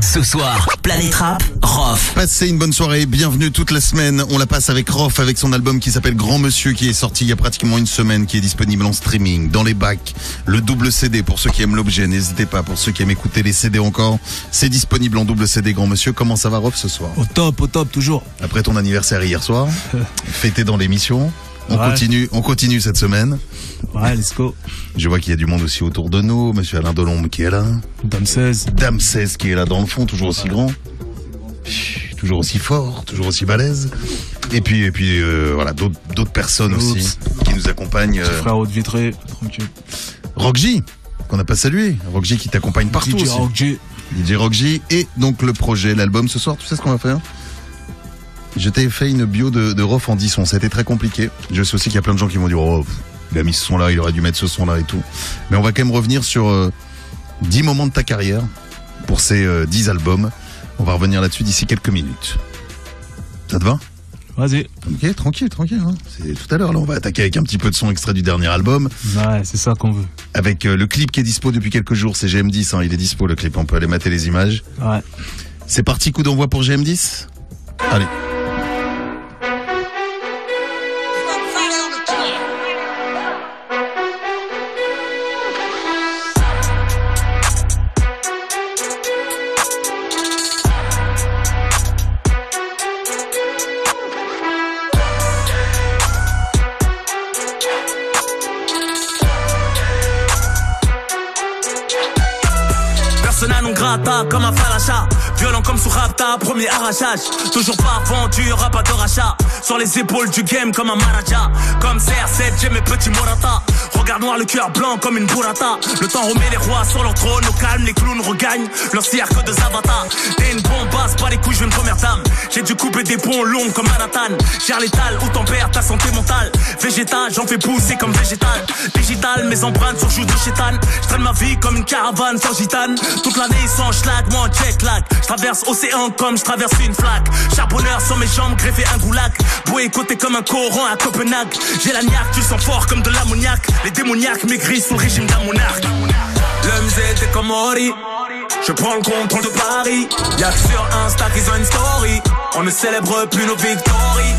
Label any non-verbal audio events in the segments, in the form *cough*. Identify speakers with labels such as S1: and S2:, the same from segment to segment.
S1: Ce soir, Planète Rap, Rof.
S2: Passez une bonne soirée, bienvenue toute la semaine. On la passe avec Rof, avec son album qui s'appelle Grand Monsieur, qui est sorti il y a pratiquement une semaine, qui est disponible en streaming, dans les bacs. Le double CD, pour ceux qui aiment l'objet, n'hésitez pas. Pour ceux qui aiment écouter les CD encore, c'est disponible en double CD Grand Monsieur. Comment ça va Rof ce soir?
S3: Au top, au top, toujours.
S2: Après ton anniversaire hier soir, *laughs* fêté dans l'émission. On
S3: Ouais.
S2: continue, on continue cette semaine.
S3: Ouais, let's go.
S2: Je vois qu'il y a du monde aussi autour de nous. Monsieur Alain Delombe qui est là.
S3: Dame 16.
S2: Dame 16 qui est là dans le fond, toujours aussi grand. Toujours aussi fort, toujours aussi balèze. Et puis, et puis euh, voilà, d'autres personnes
S3: Oups.
S2: aussi qui nous accompagnent. euh,
S3: Frère haute vitré, tranquille.
S2: Rock J, qu'on n'a pas salué. Rock J qui t'accompagne partout
S3: DJ
S2: aussi.
S3: Rock J.
S2: DJ Rock J. Et donc le projet, l'album ce soir, tu sais ce qu'on va faire? Je t'ai fait une bio de, de Rof en 10 sons. Été très compliqué. Je sais aussi qu'il y a plein de gens qui vont dire Oh, il a mis ce son-là, il aurait dû mettre ce son-là et tout. Mais on va quand même revenir sur euh, 10 moments de ta carrière pour ces euh, 10 albums. On va revenir là-dessus d'ici quelques minutes. Ça te va?
S3: Vas-y.
S2: Ok, tranquille, tranquille. hein. C'est tout à l'heure. Là, on va attaquer avec un petit peu de son extrait du dernier album.
S3: Ouais, c'est ça qu'on veut.
S2: Avec euh, le clip qui est dispo depuis quelques jours. C'est GM10, hein, il est dispo le clip. On peut aller mater les images.
S3: Ouais.
S2: C'est parti, coup d'envoi pour GM10 Allez.
S4: Persona non grata comme un falacha Violent comme sous Rapta, premier arrachage. Toujours pas vendu, pas de rachat. Sur les épaules du game comme un manager Comme CR7, j'ai mes petits morata. Regarde noir, le cœur blanc comme une burrata. Le temps remet les rois sur leur trône Au calme, les clowns regagnent leur cirque de Zavata. T'es une bombasse, pas les couilles, je veux une première dame J'ai dû couper des ponts longs comme Manhattan. Cher létal, où tempère ta santé mentale. Végétal, j'en fais pousser comme végétal. Digital, mes empreintes sur joue de chétane. Je traîne ma vie comme une caravane sans gitane Toute l'année schlag, moi en jet lag. Je traverse océan comme je traverse une flaque. Charbonneur sur mes jambes, greffé un goulag. Beau côté comme un coran à Copenhague. J'ai la niaque, tu sens fort comme de l'ammoniac. Les démoniaques maigrissent sous le régime d'un monarque. MZ est comme Ori je prends le contrôle de Paris. Y'a que sur Insta qu'ils ont une story. On ne célèbre plus nos victories.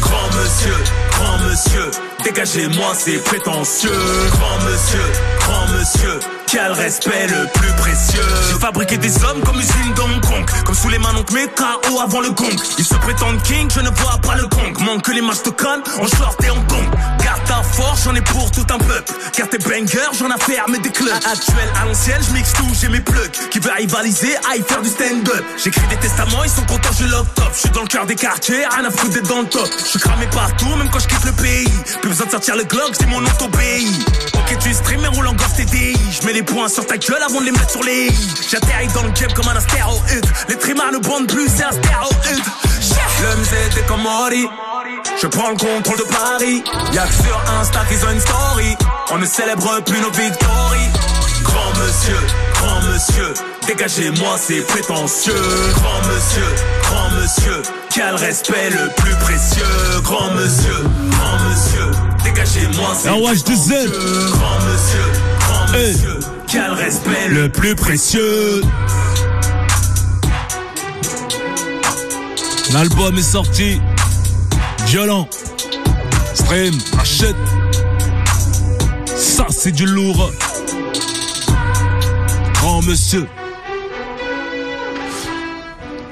S4: Grand monsieur, grand monsieur. Dégagez-moi ces prétentieux. Grand monsieur, grand monsieur Quel respect le plus précieux. J'ai fabriqué des hommes comme usine de Hong Kong Comme sous les mains donc mes KO avant le gong. Ils se prétendent king, je ne vois pas le gong. Manque que les matchs en short et en gong. Garde ta force, j'en ai pour tout un peuple. Car tes bangers, j'en armer des clubs. Actuel à l'ancienne, je mixe tout, j'ai mes plugs. Qui veut rivaliser, aille faire du stand-up. J'écris des testaments, ils sont contents, je lock top. Je suis dans le cœur des quartiers, rien à foutre d'être dans le top. Je suis cramé partout, même quand je quitte le pays. Plus besoin de sortir le Glock, c'est mon nom t'obéis Ok tu stream mais roule en gorge TDI Je mets les points sur ta gueule avant de les mettre sur les i. J'atterris dans le game comme un astéroïde. Les trimards ne bandent plus, c'est un stéroïde. Le MZ est comme Mori je prends le contrôle de Paris. Y'a que sur Insta qu'ils ont une story. On ne célèbre plus nos victories. Grand monsieur, grand monsieur Dégagez-moi ces prétentieux. Grand monsieur, grand monsieur Quel respect le plus précieux. Grand monsieur, grand monsieur Dégagez-moi ces
S3: Ah
S4: prétentieux. Grand monsieur, grand monsieur Quel respect le
S3: Le plus précieux. L'album est sorti. Violent. Stream, achète. Ça, c'est du lourd. Grand monsieur.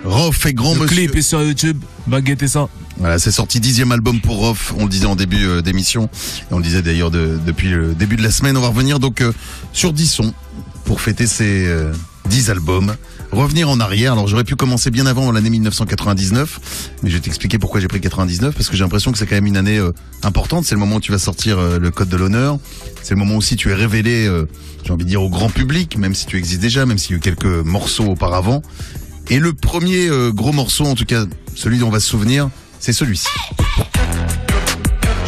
S2: Rof et Grand
S3: Le
S2: Monsieur.
S3: clip est sur YouTube. Va guetter ça.
S2: Voilà, c'est sorti dixième album pour Rof. On le disait en début euh, d'émission. Et on le disait d'ailleurs de- depuis le début de la semaine. On va revenir donc euh, sur 10 sons pour fêter ces euh, 10 albums. Revenir en arrière. Alors j'aurais pu commencer bien avant l'année 1999, mais je vais t'expliquer pourquoi j'ai pris 99 parce que j'ai l'impression que c'est quand même une année euh, importante. C'est le moment où tu vas sortir euh, le code de l'honneur. C'est le moment aussi où tu es révélé, j'ai envie de dire au grand public, même si tu existes déjà, même s'il y a eu quelques morceaux auparavant. Et le premier gros morceau, en tout cas celui dont on va se souvenir, c'est celui-ci.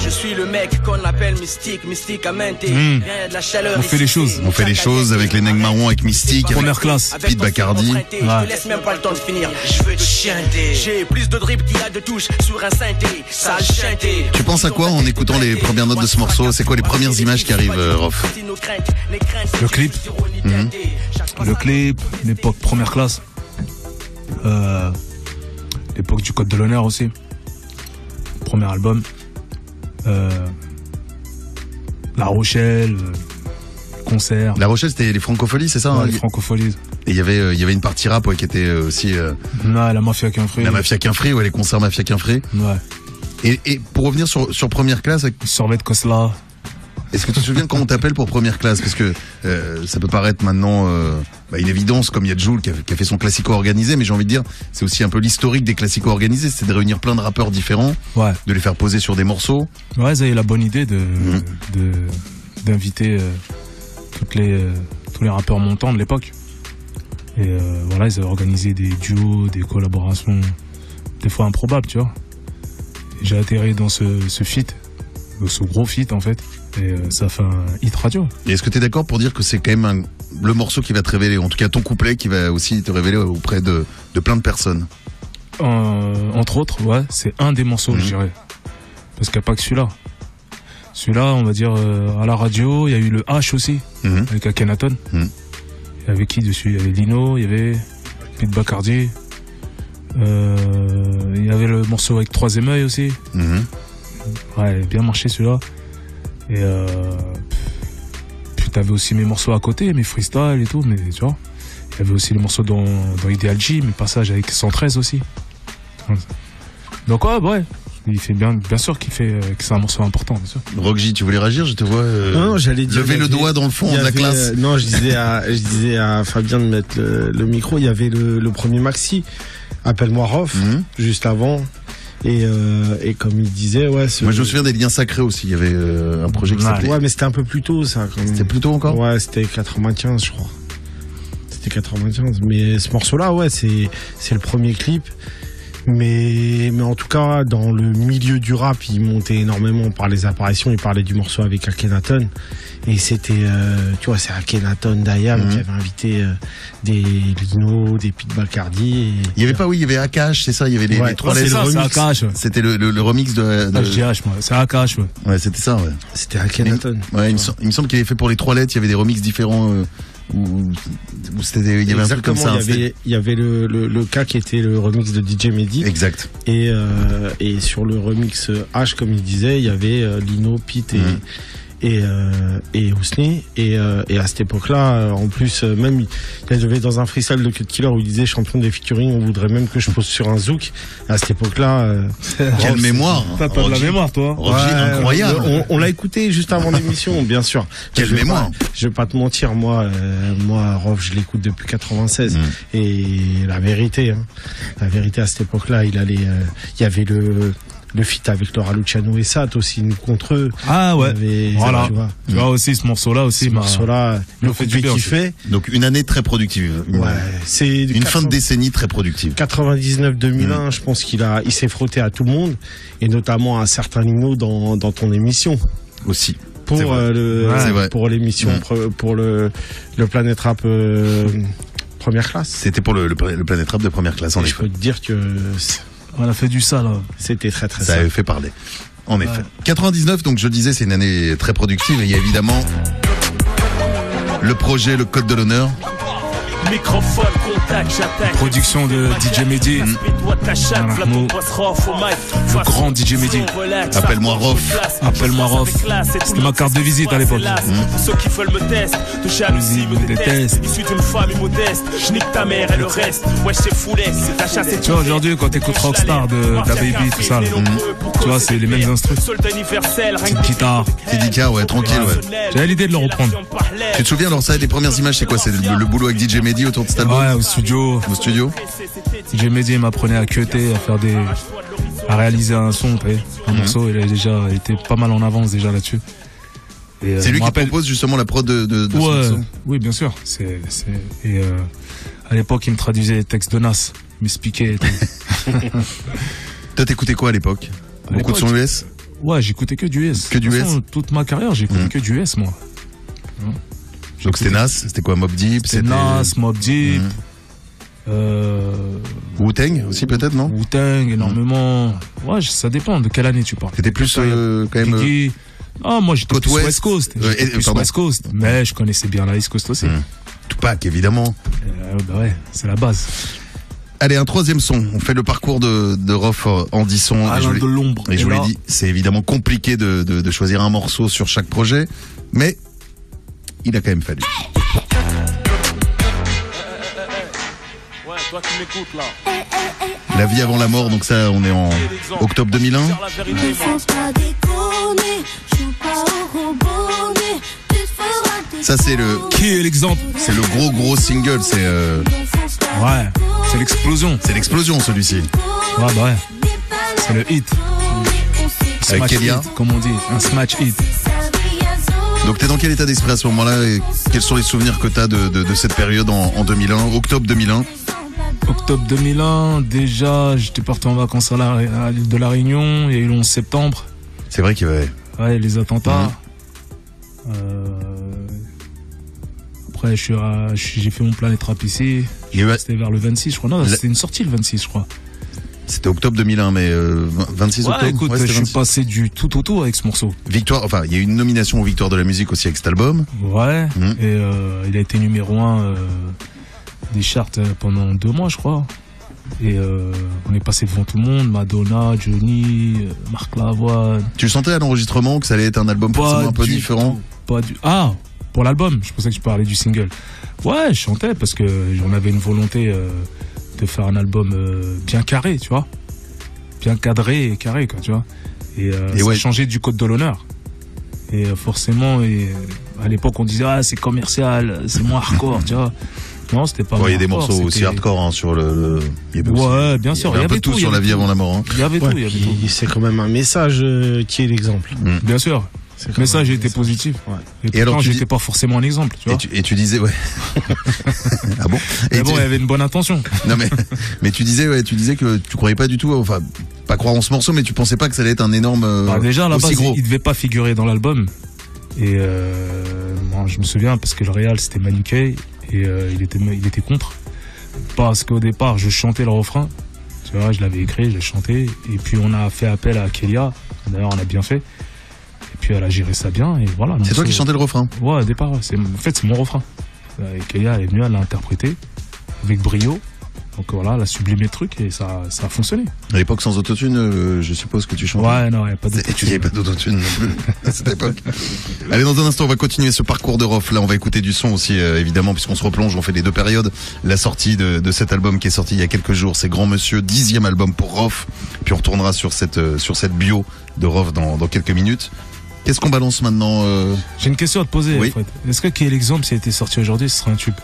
S5: Je suis le mec qu'on appelle mystique, mystique à mainté.
S3: Mmh.
S5: Rien de la chaleur.
S3: On fait les choses.
S2: On fait les choses avec les Nègres Marrons, avec Mystique, avec
S3: Première classe.
S2: Pete Bacardi.
S5: Je te laisse même pas le temps de finir. Je veux te chanter. J'ai plus de drip qu'il y a de touches sur un synthé. Sale chanté.
S2: Tu penses à quoi en écoutant les premières notes de ce morceau? C'est quoi les premières images qui arrivent, euh, Rof?
S3: Le clip.
S2: Mhm.
S3: Le clip, l'époque première classe. Euh, l'époque du Code de l'honneur aussi. Premier album. Euh, La Rochelle, euh, concert.
S2: La Rochelle, c'était les francopholies, c'est ça
S3: Ouais,
S2: hein
S3: les francopholies.
S2: Et il y avait, euh, il y avait une partie rap ouais, qui était aussi euh,
S3: Non, la mafia qu'un frère.
S2: la Mafia Quinfré, ouais, les concerts Mafia Quinfré.
S3: Ouais.
S2: Et, et pour revenir sur, sur première classe,
S3: Survêt de Kosla.
S2: Est-ce que tu te souviens comment on t'appelle pour première classe? Parce que euh, ça peut paraître maintenant euh, bah, une évidence, comme il y a Joule qui a, qui a fait son classico organisé, mais j'ai envie de dire, c'est aussi un peu l'historique des classicos organisés, c'est de réunir plein de rappeurs différents,
S3: Ouais.
S2: de les faire poser sur des morceaux.
S3: Ouais, ils avaient la bonne idée de, de d'inviter euh, toutes les tous les rappeurs montants de l'époque. Et voilà, ils avaient organisé des duos, des collaborations, des fois improbables, tu vois. J'ai atterri dans ce, ce feat, dans ce gros feat en fait, et euh, ça fait un hit radio.
S2: Et est-ce que tu es d'accord pour dire que c'est quand même un- le morceau qui va te révéler, en tout cas ton couplet qui va aussi te révéler auprès de, de plein de personnes?
S3: Euh, entre autres, ouais, c'est un des morceaux,
S2: Mhm.
S3: je dirais. Parce qu'il n'y a pas que celui-là. Celui-là, on va dire, euh, à la radio, il y a eu le H aussi,
S2: Mhm.
S3: avec Akhenaton.
S2: Mhm.
S3: Il y avait qui dessus? Il y avait Lino, il y avait Pete Bacardi. Euh, il y avait le morceau avec Troisième œil aussi.
S2: Mhm.
S3: Ouais, bien marché celui-là. Et euh, puis t'avais aussi mes morceaux à côté, mes freestyles et tout, mais tu vois. Il y avait aussi les morceaux dans, dans Ideal G, mes passages avec 113 aussi. Donc ouais, ouais. Il fait bien, bien sûr qu'il fait, euh, que c'est un morceau important, bien sûr.
S2: Rock J, tu voulais réagir Je te vois euh,
S6: Non, j'allais dire.
S2: lever
S6: y
S2: le
S6: avait-
S2: doigt dans le fond
S6: il y
S2: de la
S6: avait,
S2: classe.
S6: euh, non, je disais à, je disais à Fabien de mettre le, le micro. Il y avait le, le premier maxi, Appelle-moi Rof,
S2: Mhm.
S6: juste avant. Et, euh, et comme il disait, ouais. ce-
S2: Moi je me souviens des liens sacrés aussi, il y avait euh, un projet qui
S3: Ouais.
S2: s'appelait...
S6: Ouais, mais c'était un peu plus tôt, ça. Quand même.
S2: C'était plus tôt encore
S6: Ouais, c'était 95, je crois. C'était 95. Mais ce morceau-là, ouais, c'est c'est le premier clip. Mais, mais en tout cas, dans le milieu du rap, il montait énormément par les apparitions. Il parlait du morceau avec Akhenaton. Et c'était, euh, tu vois, c'est Akhenaton, Dayam
S2: Mhm.
S6: qui avait invité euh, des Lino, des Pete Bacardi. Et...
S2: Il y avait pas, oui, il y avait Akash, c'est ça, il y avait les,
S6: Ouais.
S2: les trois
S3: c'est
S2: lettres. C'était le, le, le remix de... de-
S3: Ah, je dis H, moi. C'est Akash, ouais.
S2: Ouais, c'était ça, ouais.
S6: C'était Akhenaton.
S2: Ouais, il me, sem- il me semble qu'il avait fait pour les trois lettres, il y avait des remixes différents. euh, où, où c'était il y avait un truc comme
S6: Exactement,
S2: ça.
S6: il y avait, il y avait le, le, le cas qui était le remix de DJ Mehdi.
S2: Exact.
S6: Et, euh, et sur le remix H, comme il disait, il y avait euh, Lino, Pete et,
S2: Mhm.
S6: Et, euh, et Ousni. Et, euh, et à cette époque-là, euh, en plus, euh, même, il, il avait dans un freestyle de Cut Killer où il disait champion des featuring, on voudrait même que je pose sur un zouk. À cette époque-là, euh, *laughs*
S2: Quelle mémoire
S3: T'as pas de la mémoire, toi.
S6: Ouais,
S2: incroyable
S6: On, on l'a écouté juste avant l'émission, *laughs* bien sûr.
S2: Quelle
S6: Je vais
S2: mémoire
S6: pas- Je vais pas te mentir, moi, euh, moi, Rof, je l'écoute depuis 96.
S2: Mm.
S6: Et la vérité, hein, la vérité à cette époque-là, il allait, euh, il y avait le le feat avec Laura Luciano et Sat aussi, nous contre eux.
S3: Ah ouais.
S6: Avait-
S3: Voilà.
S6: Tu vois,
S3: Tu vois aussi, ce morceau-là aussi,
S6: ce
S3: m'a-
S6: morceau-là, le
S3: fait du
S6: fait,
S2: Donc une année très productive. Une,
S6: ouais, c'est
S2: une fin de
S6: 400
S2: décennie très productive.
S6: 99-2001, je pense qu'il a, il s'est frotté à tout le monde et notamment à certains Lino dans, dans ton émission.
S2: Aussi.
S6: pour euh, le
S2: Ouais,
S6: pour l'émission
S2: Mm.
S6: pour le le Planète Rap euh, première classe.
S2: C'était pour le, le, Rap de première classe, en
S6: Et je
S2: effet.
S6: peux te dire que
S3: On a fait du sale. hein.
S6: c'était très très
S2: Ça
S6: ça.
S2: avait fait parler. En effet. 99, donc je le disais, c'est une année très productive et il y a évidemment le projet, le code de l'honneur.
S4: Microphone, contact, j'attaque.
S3: Production de DJ Mehdi. Le grand DJ Mehdi.
S2: Appelle-moi Rof.
S3: Appelle-moi Rof. C'était ma carte de visite à l'époque.
S4: Pour ceux qui veulent me tester, de jalousie me
S3: me
S4: déteste.
S3: déteste.
S4: Issu d'une famille modeste, je nique ta mère et le reste. Ouais, c'est foulé, c'est ta chasse et
S3: Tu vois, aujourd'hui, quand t'écoutes Rockstar de, la Baby, tout ça, tu vois, c'est les mêmes instruments. Petite guitare.
S2: Ouais, tranquille, ouais.
S3: J'avais l'idée de le reprendre.
S2: Tu te souviens, alors ça, les premières images, c'est quoi? C'est le, le boulot avec DJ Mehdi autour de cet album
S3: Ouais, au studio.
S2: Au studio
S3: DJ Mehdi m'apprenait à cutter, à faire des. à réaliser un son, un morceau. Il a déjà été pas mal en avance déjà là-dessus. Euh,
S2: C'est lui qui
S3: rappelle-
S2: propose justement la prod de, de,
S3: Ouais,
S2: morceau
S3: oui, bien sûr. C'est. Et euh, à l'époque, il me traduisait les textes de Nas, il m'expliquait. *laughs*
S2: Toi, t'écoutais quoi à l'époque Beaucoup de sons US
S3: Ouais, j'écoutais que du US.
S2: Que du US.
S3: Toute ma carrière, j'écoutais
S2: Mm.
S3: que du US, moi.
S2: Donc c'était Nas, c'était quoi Mob Deep
S3: C'était Nas, Mob Deep,
S2: Mhm.
S3: euh,
S2: Wu-Tang aussi peut-être, non?
S3: Wu-Tang, énormément. Ouais, ça dépend de quelle année tu parles.
S2: T'étais plus euh, quand même... euh.
S3: Ah, moi j'étais plus
S2: ouest.
S3: West Coast.
S2: Euh,
S3: J'étais plus. West Coast. Mais je connaissais bien la East Coast aussi.
S2: Mhm. Tupac, évidemment.
S3: Bah ouais, c'est la base.
S2: Allez, un troisième son. On fait le parcours de, de Rof en 10 sons. Et je l'ai-
S3: de l'ombre.
S2: Et je vous l'ai dit, c'est évidemment compliqué de, de, de choisir un morceau sur chaque projet, mais il a quand même fallu.
S4: Ouais, toi qui m'écoutes là.
S2: La vie avant la mort, donc ça, on est en octobre 2001.
S4: Dire la vérité,
S7: Ne
S4: moi.
S7: faut pas déconner, joue pas au robonnet, tu te feras des
S2: Ça, c'est le,
S3: Qui est l'exemple
S2: c'est le gros gros single. C'est, euh,
S3: Ouais, c'est l'explosion.
S2: c'est l'explosion celui-ci.
S3: Ouais, bah ouais, c'est le hit.
S2: Avec
S3: Smash
S2: Kélia.
S3: hit, comme on dit, un smash hit.
S2: Donc t'es dans quel état d'esprit à ce moment-là et quels sont les souvenirs que t'as de, de, de cette période en, en 2001, octobre 2001
S3: Octobre 2001, déjà, j'étais parti en vacances à la- à l'île de la Réunion. Il y a eu le 11 septembre.
S2: C'est vrai qu'il y avait.
S3: Ouais, les attentats. Euh, Après, je suis à- je suis- j'ai fait mon planète rap ici. C'était vers le 26, je crois. Non,
S2: La-
S3: c'était une sortie le 26, je crois.
S2: C'était octobre 2001, mais euh, 26
S3: Ouais,
S2: octobre.
S3: écoute,
S2: Ouais,
S3: je suis
S2: 26.
S3: passé du tout au tout avec ce morceau.
S2: Victoire. Enfin, il y a eu une nomination aux Victoires de la musique aussi avec cet album.
S3: Ouais,
S2: Mhm.
S3: et euh, il a été numéro un euh, des charts euh, pendant deux mois, je crois. Et euh, on est passé devant tout le monde, Madonna, Johnny, Marc Lavoine.
S2: Tu sentais à l'enregistrement que ça allait être un album forcément un peu différent
S3: tout, Pas du... Ah, pour l'album, je pensais que tu parlais du single. Ouais, je chantais parce que j'en avais une volonté euh, de faire un album euh, bien carré, tu vois. Bien cadré et carré, quoi, tu vois. Et, euh,
S2: Et
S3: ça
S2: ouais.
S3: changeait du code de l'honneur. Et euh, forcément, et, à l'époque, on disait, ah, c'est commercial, c'est moins hardcore, tu vois. *laughs* Non, c'était pas
S2: Ouais, Il y a des morceaux aussi hardcore hein, sur le. le- il y avait aussi-
S3: Ouais, bien sûr.
S2: Il y avait un peu tout sur la vie avant la mort. hein.
S3: Il y avait
S6: Ouais,
S3: tout, il y avait
S6: puis
S3: tout.
S6: c'est quand même un message euh, qui est l'exemple.
S3: Bien sûr. Mais ça, j'ai été positif.
S6: Ouais.
S3: Et,
S2: alors,
S3: pourtant, j'étais
S2: dis-
S3: pas forcément un exemple, tu vois.
S2: Et tu, et tu disais ouais. *laughs* ah bon Et
S3: Mais bon,
S2: tu-
S3: il y avait une bonne intention. *laughs*
S2: Non mais mais tu disais ouais, tu disais que tu croyais pas du tout enfin pas croire en ce morceau mais tu pensais pas que ça allait être un énorme euh,
S3: Bah, déjà, à la
S2: aussi
S3: base,
S2: gros.
S3: il, il devait pas figurer dans l'album. Et euh, bon, je me souviens parce que le Real c'était Manu Kay et euh, il était il était contre parce qu'au départ je chantais le refrain. Tu vois, je l'avais écrit, je l'ai chanté et puis on a fait appel à Kélia. D'ailleurs, on a bien fait. Puis elle a géré ça bien et voilà.
S2: C'est toi qui chantais le refrain.
S3: Ouais, au départ, c'est en fait c'est mon refrain. Euh, Et Kélia elle est venue, elle l'a interprété avec brio. Donc voilà, elle a sublimé le truc et ça, ça a fonctionné.
S2: À l'époque sans autotune, euh, je suppose que tu chantais.
S3: Ouais, non, y a pas
S2: C'est- Il n'y avait pas d'autotune non plus *laughs* à cette époque. *laughs* Allez, dans un instant, on va continuer ce parcours de Rof. Là, on va écouter du son aussi, euh, évidemment, puisqu'on se replonge. On fait les deux périodes. La sortie de, de cet album qui est sorti il y a quelques jours, c'est Grand Monsieur, dixième album pour Rof. Puis on retournera sur cette, euh, sur cette bio de Rof dans, dans quelques minutes. Qu'est-ce qu'on balance maintenant euh,
S3: J'ai une question à te poser,
S2: Oui.
S3: Fred. Est-ce que qui est l'exemple, s'il était sorti aujourd'hui, ce serait un tube?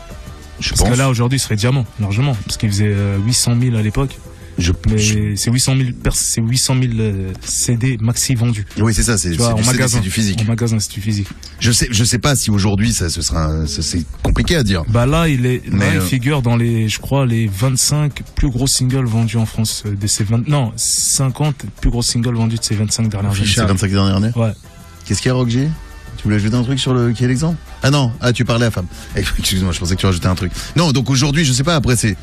S2: Je
S3: Parce
S2: pense.
S3: que là, aujourd'hui, il serait diamant, largement. Parce qu'il faisait euh, 800 000 à l'époque.
S2: je,
S3: Mais c'est 800 000, pers- c'est 800 000 euh, CD maxi vendus.
S2: oui, c'est ça. C'est du
S3: magasin.
S2: c'est du physique.
S3: En magasin, c'est du physique.
S2: Je sais, je sais pas si aujourd'hui ça, ce sera, c'est compliqué à dire.
S3: Bah là, il est, là,
S2: Mais,
S3: il
S2: euh,
S3: figure dans les, je crois, les 25 plus gros singles vendus en France. euh, De ces 20, non, 50 plus gros singles vendus de ces 25 dernières années.
S2: Ces 25 dernières années?
S3: Ouais.
S2: Qu'est-ce qu'il y a, Rockji Tu voulais ajouter un truc sur le qui est l'exemple? Ah non, ah tu parlais à femme. *laughs* Excuse-moi, je pensais que tu rajoutais un truc. Non, donc aujourd'hui, je sais pas. Après, c'est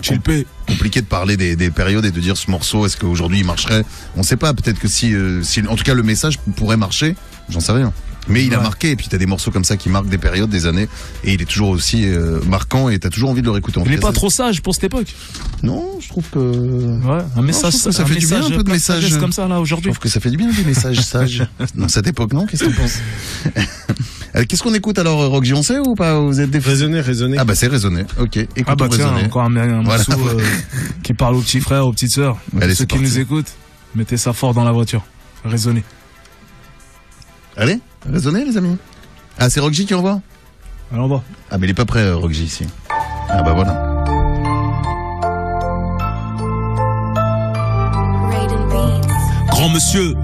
S3: Chilpé.
S2: compliqué de parler des, des périodes et de dire ce morceau, est-ce qu'aujourd'hui il marcherait? On sait pas. Peut-être que si, euh, si, en tout cas, le message pourrait marcher. J'en sais rien. Mais il a marqué. Et puis t'as des morceaux comme ça qui marquent des périodes, des années, et il est toujours aussi euh, marquant. Et t'as toujours envie de le réécouter. En
S3: Il est pas trop sage pour cette époque.
S2: Non, je trouve que.
S3: Ouais, un message,
S2: je trouve que ça fait du bien, un peu de
S3: plein
S2: message.
S3: sagesse comme ça là
S2: Je
S3: aujourd'hui.
S2: trouve que ça fait du bien des messages *laughs* sages dans cette époque, non Qu'est-ce que tu penses? Alors, Qu'est-ce qu'on écoute alors, Rock J On sait ou pas Vous êtes des
S6: Raisonner, raisonner.
S2: Ah bah c'est raisonné. Ok, écoutons
S3: Ah bah tiens,
S2: raisonner.
S3: encore un, un
S2: Voilà.
S3: morceau euh, qui parle aux petits frères, aux petites sœurs.
S2: Allez,
S3: Ceux qui
S2: parti.
S3: nous écoutent, mettez ça fort dans la voiture. Raisonnez.
S2: Allez, raisonnez les amis. Ah c'est Rock J qui envoie
S3: Alors on va.
S2: Ah mais il est pas prêt, euh, Rock J ici. Ah bah voilà.
S4: Grand monsieur.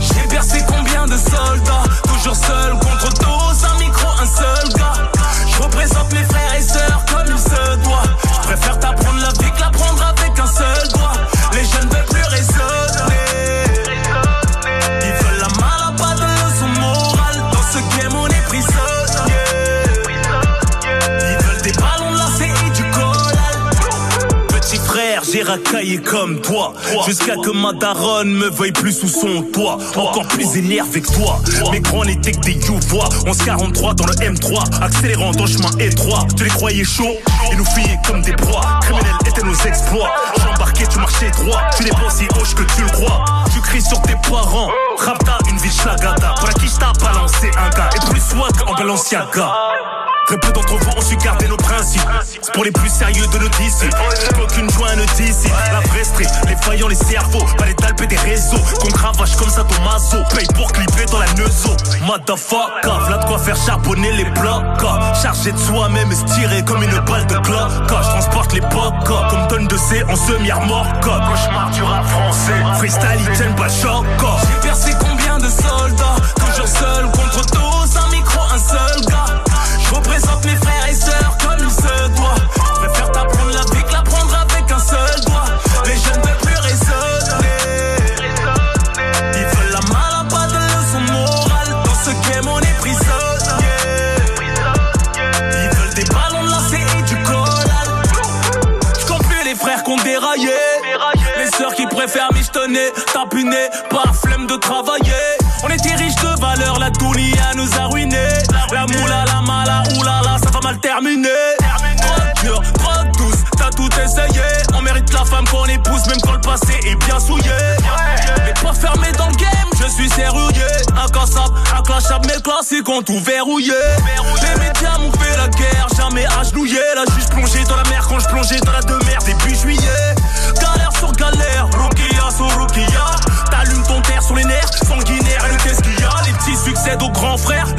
S4: J'ai percé combien de soldats Toujours seul contre tous, comme toi. Jusqu'à que ma daronne me veuille plus sous son toit. Encore plus énervé que toi. Mes grands n'étaient que des youvois. On se 43 dans le M3. Accélérant dans chemin étroit. Tu les croyais chauds Ils nous fiaient comme des proies. Criminels étaient nos exploits. J'embarquais, tu marchais droit. Tu n'es pas aussi hoche que tu le crois. Tu cries sur tes parents. Rapta, une vie. Pour la quiche, t'as balancé un gars. Et plus swag en Balenciaga. Très peu d'entre vous ont su garder nos principes. Pour les plus sérieux de nos disciples. Aucune joie ne d'ici. La vraie street, les faillants, les cerveaux. Pas les talpes des réseaux. Qu'on cravache comme ça, Tomaso. Paye pour clipper dans la neuzo. Motherfucker, v'là de quoi faire charbonner les blocs. Chargé de soi-même et se tirer comme une balle de cloque. Je transporte les pocs comme tonne de C en semi-remorque. Cauchemar du rap français. Freestyle, ils tiennent pas choc. J'ai percé combien de soldats? Toujours seul contre tous, Je représente mes frères et sœurs terminer. Drogue dure, drogue douce, t'as tout essayé. On mérite la femme qu'on épouse, même quand le passé est bien souillé. Mais pas fermé dans le game, je suis serrurier. Incassable, inclashable, mes classiques ont tout verrouillé. Les médias m'ont fait la guerre, jamais agenouillé. Juste plongé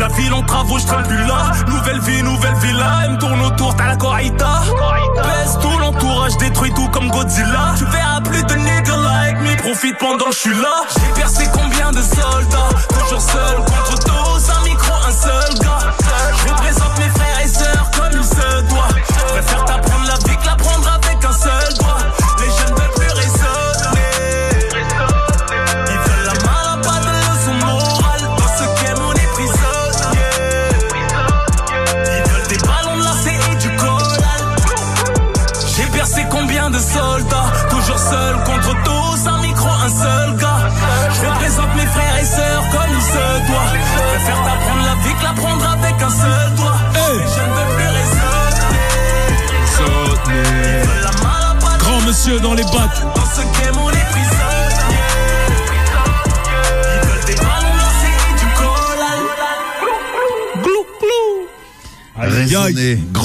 S4: la ville en travaux, je plus là. Nouvelle vie, nouvelle villa, elle me tourne autour, t'as la corrida. Baisse tout l'entourage, détruit tout comme Godzilla. Tu verras plus de nigga like me, profite pendant que je suis là. J'ai percé combien de soldats, toujours seul contre tous,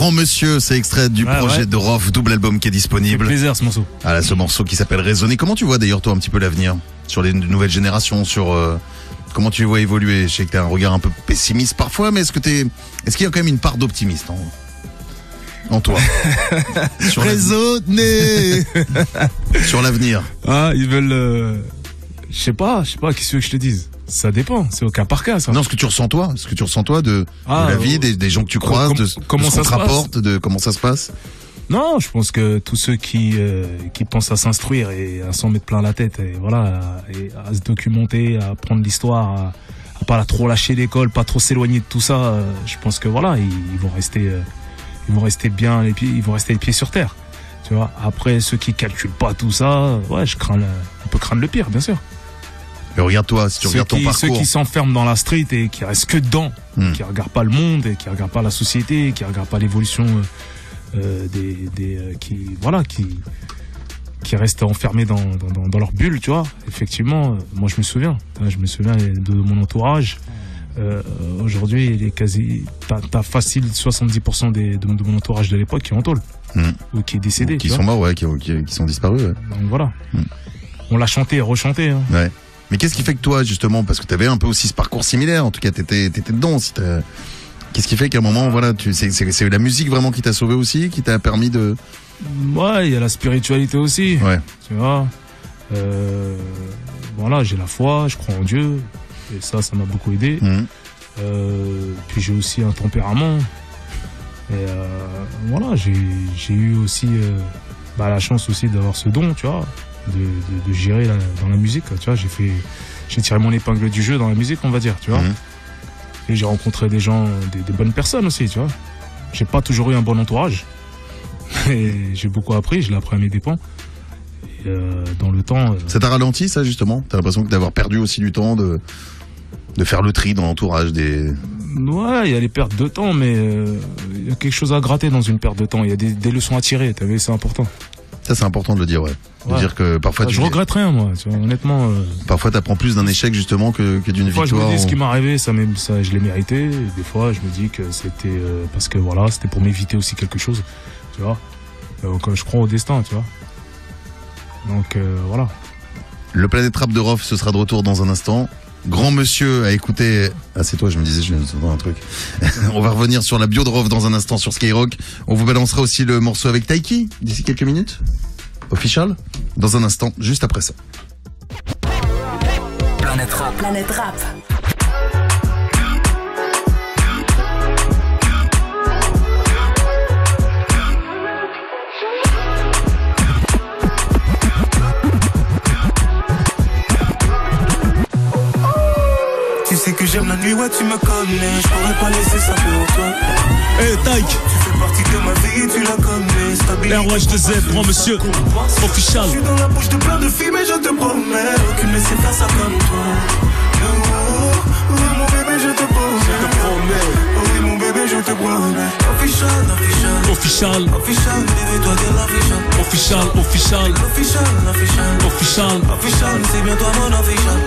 S3: Grand monsieur,
S2: c'est extrait du
S3: Ouais,
S2: projet
S3: ouais.
S2: de Rof, double album qui est disponible.
S3: plaisir ce morceau.
S2: Ah là, ce morceau qui s'appelle Raisonner. Comment tu vois d'ailleurs toi un petit peu l'avenir sur les nouvelles générations, sur euh, comment tu les vois évoluer? Je sais que t'as un regard un peu pessimiste parfois, mais est-ce que t'es, est-ce qu'il y a quand même une part d'optimiste en, en toi? *laughs* Sur.
S3: Raisonner. *laughs*
S2: Sur l'avenir.
S3: ah, ils veulent. euh, Je sais pas, je sais pas, qu'est-ce que je te dise? Ça dépend, c'est au cas par cas ça.
S2: Non, ce que tu ressens toi, ce que tu ressens toi de,
S3: Ah,
S2: de la vie, des, des gens que tu croises,
S3: com-
S2: de,
S3: comment
S2: de ce
S3: ça se
S2: rapporte, de comment ça se passe?
S3: Non, je pense que tous ceux qui euh, qui pensent à s'instruire et à s'en mettre plein la tête et voilà à- et à se documenter, à prendre l'histoire, à, à pas trop lâcher l'école, pas trop s'éloigner de tout ça, euh, je pense que voilà ils, ils vont rester euh, ils vont rester bien les pieds, ils vont rester les pieds sur terre. Tu vois. Après ceux qui calculent pas tout ça, ouais, je crains le, on peut craindre le pire, bien sûr.
S2: Mais regarde toi, si tu
S3: Ceux
S2: regardes ton
S3: qui, ceux
S2: parcours.
S3: qui s'enferment dans la street et qui restent que dedans,
S2: Hmm.
S3: qui regardent pas le monde, et qui regardent pas la société, et qui regardent pas l'évolution euh, euh, des, des euh, qui voilà qui qui restent enfermés dans, dans, leur bulle, tu vois. Effectivement, moi je me souviens, hein, je me souviens de mon entourage. Euh, Aujourd'hui, il est quasi, t'as t'as facile 70% des, de, de mon entourage de l'époque qui est en tôle
S2: Hmm.
S3: ou qui est décédé.
S2: qui sont morts, ouais, qui, qui- qui sont disparus. ouais.
S3: Donc voilà.
S2: Hmm.
S3: On l'a chanté rechanté. Hein.
S2: Ouais. Mais qu'est-ce qui fait que toi, justement, parce que tu avais un peu aussi ce parcours similaire, en tout cas, t'étais, t'étais dedans. Si qu'est-ce qui fait qu'à un moment, voilà, c'est, la musique vraiment qui t'a sauvé aussi, qui t'a permis de.
S3: Ouais, il y a la spiritualité aussi.
S2: Ouais.
S3: Tu vois. Euh, voilà, j'ai la foi, je crois en Dieu. Et ça, ça m'a beaucoup aidé.
S2: Mhm.
S3: Euh, puis j'ai aussi un tempérament. Et euh, voilà, j'ai j'ai eu aussi bah, la chance aussi d'avoir ce don, tu vois, de, de, de gérer la- dans la musique. Tu vois, j'ai fait, j'ai tiré mon épingle du jeu dans la musique, on va dire, tu vois.
S2: Mhm.
S3: Et j'ai rencontré des gens, des, des bonnes personnes aussi, tu vois. J'ai pas toujours eu un bon entourage. *laughs* J'ai beaucoup appris, je l'ai appris à mes dépens. Et, euh, dans le temps, euh,
S2: Ça t'a ralenti, ça, justement? T'as l'impression que d'avoir perdu aussi du temps de, de faire le tri dans l'entourage des.
S3: ouais, il y a les pertes de temps, mais euh, il y a quelque chose à gratter dans une perte de temps. Il y a des, des leçons à tirer. T'as vu, c'est important.
S2: Ça, c'est important de le dire, ouais. De dire que parfois, tu
S3: je regrette rien, moi. tu vois, honnêtement, euh,
S2: parfois t'apprends plus d'un échec, justement, que, que d'une
S3: fois, je
S2: victoire.
S3: me dis ce qui m'est arrivé, ça, je l'ai mérité. Et des fois, je me dis que c'était euh, parce que voilà, c'était pour m'éviter aussi quelque chose, tu vois. Donc, euh, je crois au destin, tu vois. Donc euh, voilà.
S2: Le Planète Rap de Rof, ce sera de retour dans un instant. Grand monsieur a écouté. Ah, c'est toi, je me disais, je viens de un truc. *laughs* On va revenir sur la bio dans un instant sur Skyrock. On vous balancera aussi le morceau avec Taiki d'ici quelques minutes. Official Dans un instant, juste après ça.
S1: Planète Rap.
S8: Planète Rap.
S9: Que j'aime la nuit, ouais, tu me connais. Je pourrais pas laisser ça pour toi.
S10: Eh, Taïk,
S9: Tu fais partie de ma vie, tu la connais. Stabilité,
S10: ROH2Z, grand monsieur, official.
S9: Je suis dans la bouche de plein de filles, mais je te promets. Aucune ne sait faire ça comme toi. Oh, oh, mon bébé, je te promets. Je te promets. Oui, mon bébé, je te promets. Official, official.
S10: Official,
S9: Official, bébé, toi, t'es l'official.
S10: official, official,
S9: Official, official.
S10: official.
S9: Official, c'est bien toi mon official.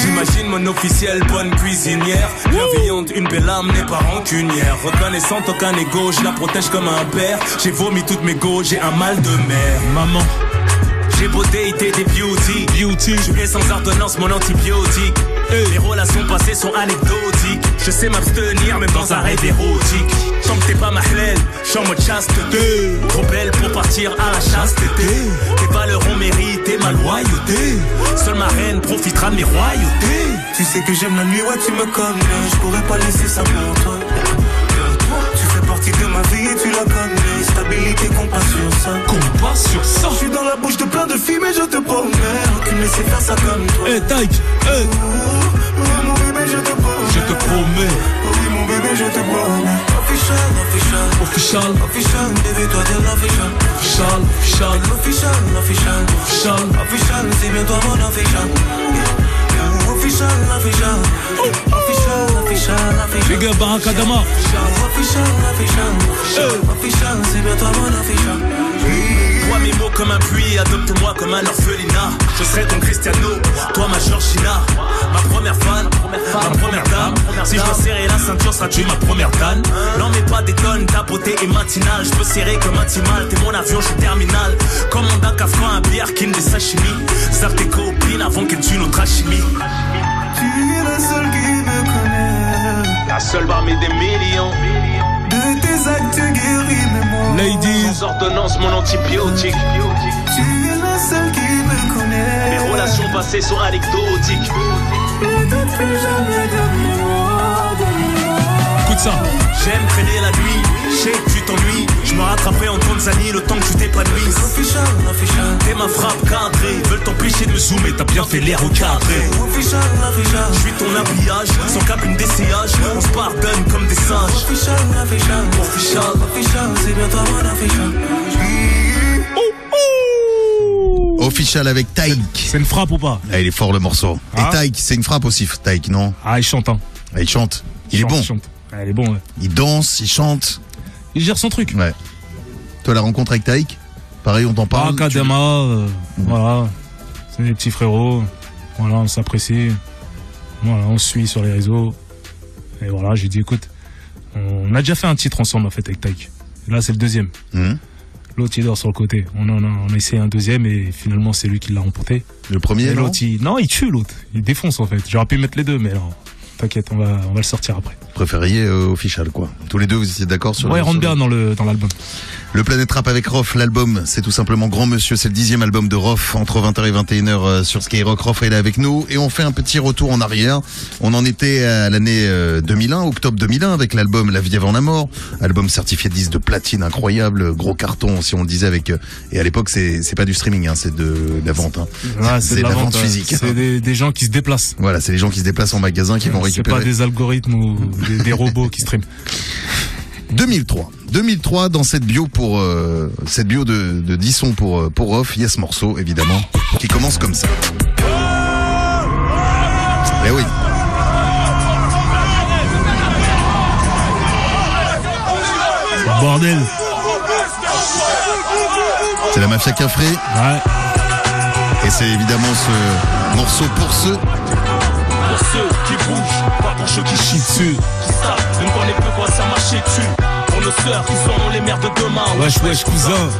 S4: J'imagine mon officielle bonne cuisinière Bienveillante, une belle âme n'est pas rancunière Reconnaissante, aucun ego, je la protège comme un père J'ai vomi toutes mes go, j'ai un mal de mer
S10: Maman,
S4: J'ai beauté, été des beauty
S10: beauty,
S4: Tu es sans ordonnance mon antibiotique Les relations passées sont anecdotiques Je sais m'abstenir même dans un rêve érotique Tant t'es pas ma je suis en mode chasteté Trop belle pour partir à la chasteté Tes valeurs ont mérité ma loyauté Seule ma reine profitera de mes royautés
S9: Tu sais que j'aime la nuit, ouais, tu me connais. Je pourrais pas laisser ça pour toi. Tu fais partie de ma vie et tu la connais. Stabilité, compassion, ça.
S10: combat sur ça.
S9: Je suis dans la bouche de plein de filles, mais je te promets. Ne sait faire ça comme toi.
S10: Eh, Taïk, eh,
S9: Oh, mon bébé, je te promets.
S10: je te promets.
S9: Oui, mon bébé, je te promets. Official, official.
S10: Official,
S9: Official, bébé, toi t'es l'official.
S10: official, official,
S9: Official, official.
S10: official.
S9: Official, c'est bien toi mon official. Official, official. Official, official, official.
S10: Big up Dama.
S9: Official, official. Official, c'est bien toi mon official.
S4: Toi mes mots comme un puits, adopte-moi comme un orphelinat. Je serai ton Cristiano, toi ma Georgina. Ma première fan, ma première dame. Si je dois serrer la ceinture, seras-tu ma première dan Non mais pas des tonnes, ta beauté est matinale. Je peux serrer comme un timal, t'es mon avion, je suis terminal. Commande un Kafka, un bière, kin des sashimi Zappe tes copines avant qu'elles tuent notre alchimie.
S9: Tu es la seule qui me connaît.
S4: La seule parmi des millions
S9: actes guéris, mais moi.
S10: Ladies,
S4: Sans ordonnance, mon antibiotique
S9: Tu es la seule qui me connaît.
S4: Mes relations passées sont anecdotiques
S9: Ne doute plus jamais de moi, de moi.
S10: Écoute ça.
S4: J'aime traîner la nuit, je sais que tu t'ennuies. Je me rattraperai en Tanzanie le temps que tu t'épanouisses.
S9: Official, official.
S4: T'es ma frappe cadrée, veulent t'empêcher de me zoomer, t'as bien fait l'air au cadré.
S9: Official, official.
S4: Je suis ton habillage, sans cabine d'essayage, on se pardonne comme des sages.
S9: Official, official.
S4: Official.
S9: Official, c'est bien toi mon official.
S2: Official avec Taïk.
S3: C'est une frappe ou pas?
S2: Ah, il est fort le morceau.
S3: Ah.
S2: Et Taïk, c'est une frappe aussi, Taïk, non?
S3: Ah, il chante, hein.
S2: Ah, Il chante. Il est
S3: Chante,
S2: bon.
S3: chante. Ah, il est bon, ouais.
S2: Il danse, il chante.
S3: Il gère son truc.
S2: Ouais. Toi, la rencontre avec Taïk Pareil, on t'en parle.
S3: Dama, euh, voilà. C'est des petits frérots. Voilà, on s'apprécie. Voilà, on se suit sur les réseaux. Et voilà, j'ai dit, écoute, on a déjà fait un titre ensemble, en fait, avec Taïk. Là, c'est le deuxième.
S2: Mhm.
S3: L'autre, il dort sur le côté. On, en a, on a essayé un deuxième et finalement, c'est lui qui l'a remporté.
S2: Le premier,
S3: l'autre, il... non, il tue l'autre. Il défonce, en fait. J'aurais pu mettre les deux, mais non. T'inquiète, on va, on va le sortir après.
S2: Préfériez euh, Official, quoi. Tous les deux, vous étiez d'accord sur
S3: Ouais,
S2: le
S3: rentre bien dans le dans l'album.
S2: Le Planète Rap avec Rof, l'album, c'est tout simplement Grand Monsieur, c'est le dixième album de Rof, entre 20h et 21h euh, sur Skyrock. Rof est là avec nous et on fait un petit retour en arrière. On en était à l'année euh, 2001, octobre 2001, avec l'album La vie avant la mort, album certifié 10 de platine, incroyable, gros carton si on le disait avec... euh, et à l'époque, c'est c'est pas du streaming, hein, c'est de, de la vente. Hein.
S3: Ouais,
S2: C'est
S3: de
S2: de la vente physique.
S3: C'est des, des gens qui se déplacent.
S2: Voilà, c'est les gens qui se déplacent en magasin qui vont
S3: C'est
S2: récupérer.
S3: pas des algorithmes ou des, des robots qui streament. *laughs*
S2: 2003. 2003, dans cette bio pour euh, cette bio de, de 10 sons pour euh, pour Off, il y a ce morceau évidemment qui commence comme ça. Eh oui.
S3: Bordel.
S2: C'est la mafia cafré
S3: Ouais.
S2: et c'est évidemment ce morceau pour ceux
S4: Pour ceux qui bougent, pas pour ceux qui chient dessus. Qui savent, ne connaît plus quoi ça marcher dessus. Pour nos sœurs qui seront les mères de demain.
S10: Wesh, wesh, cousin.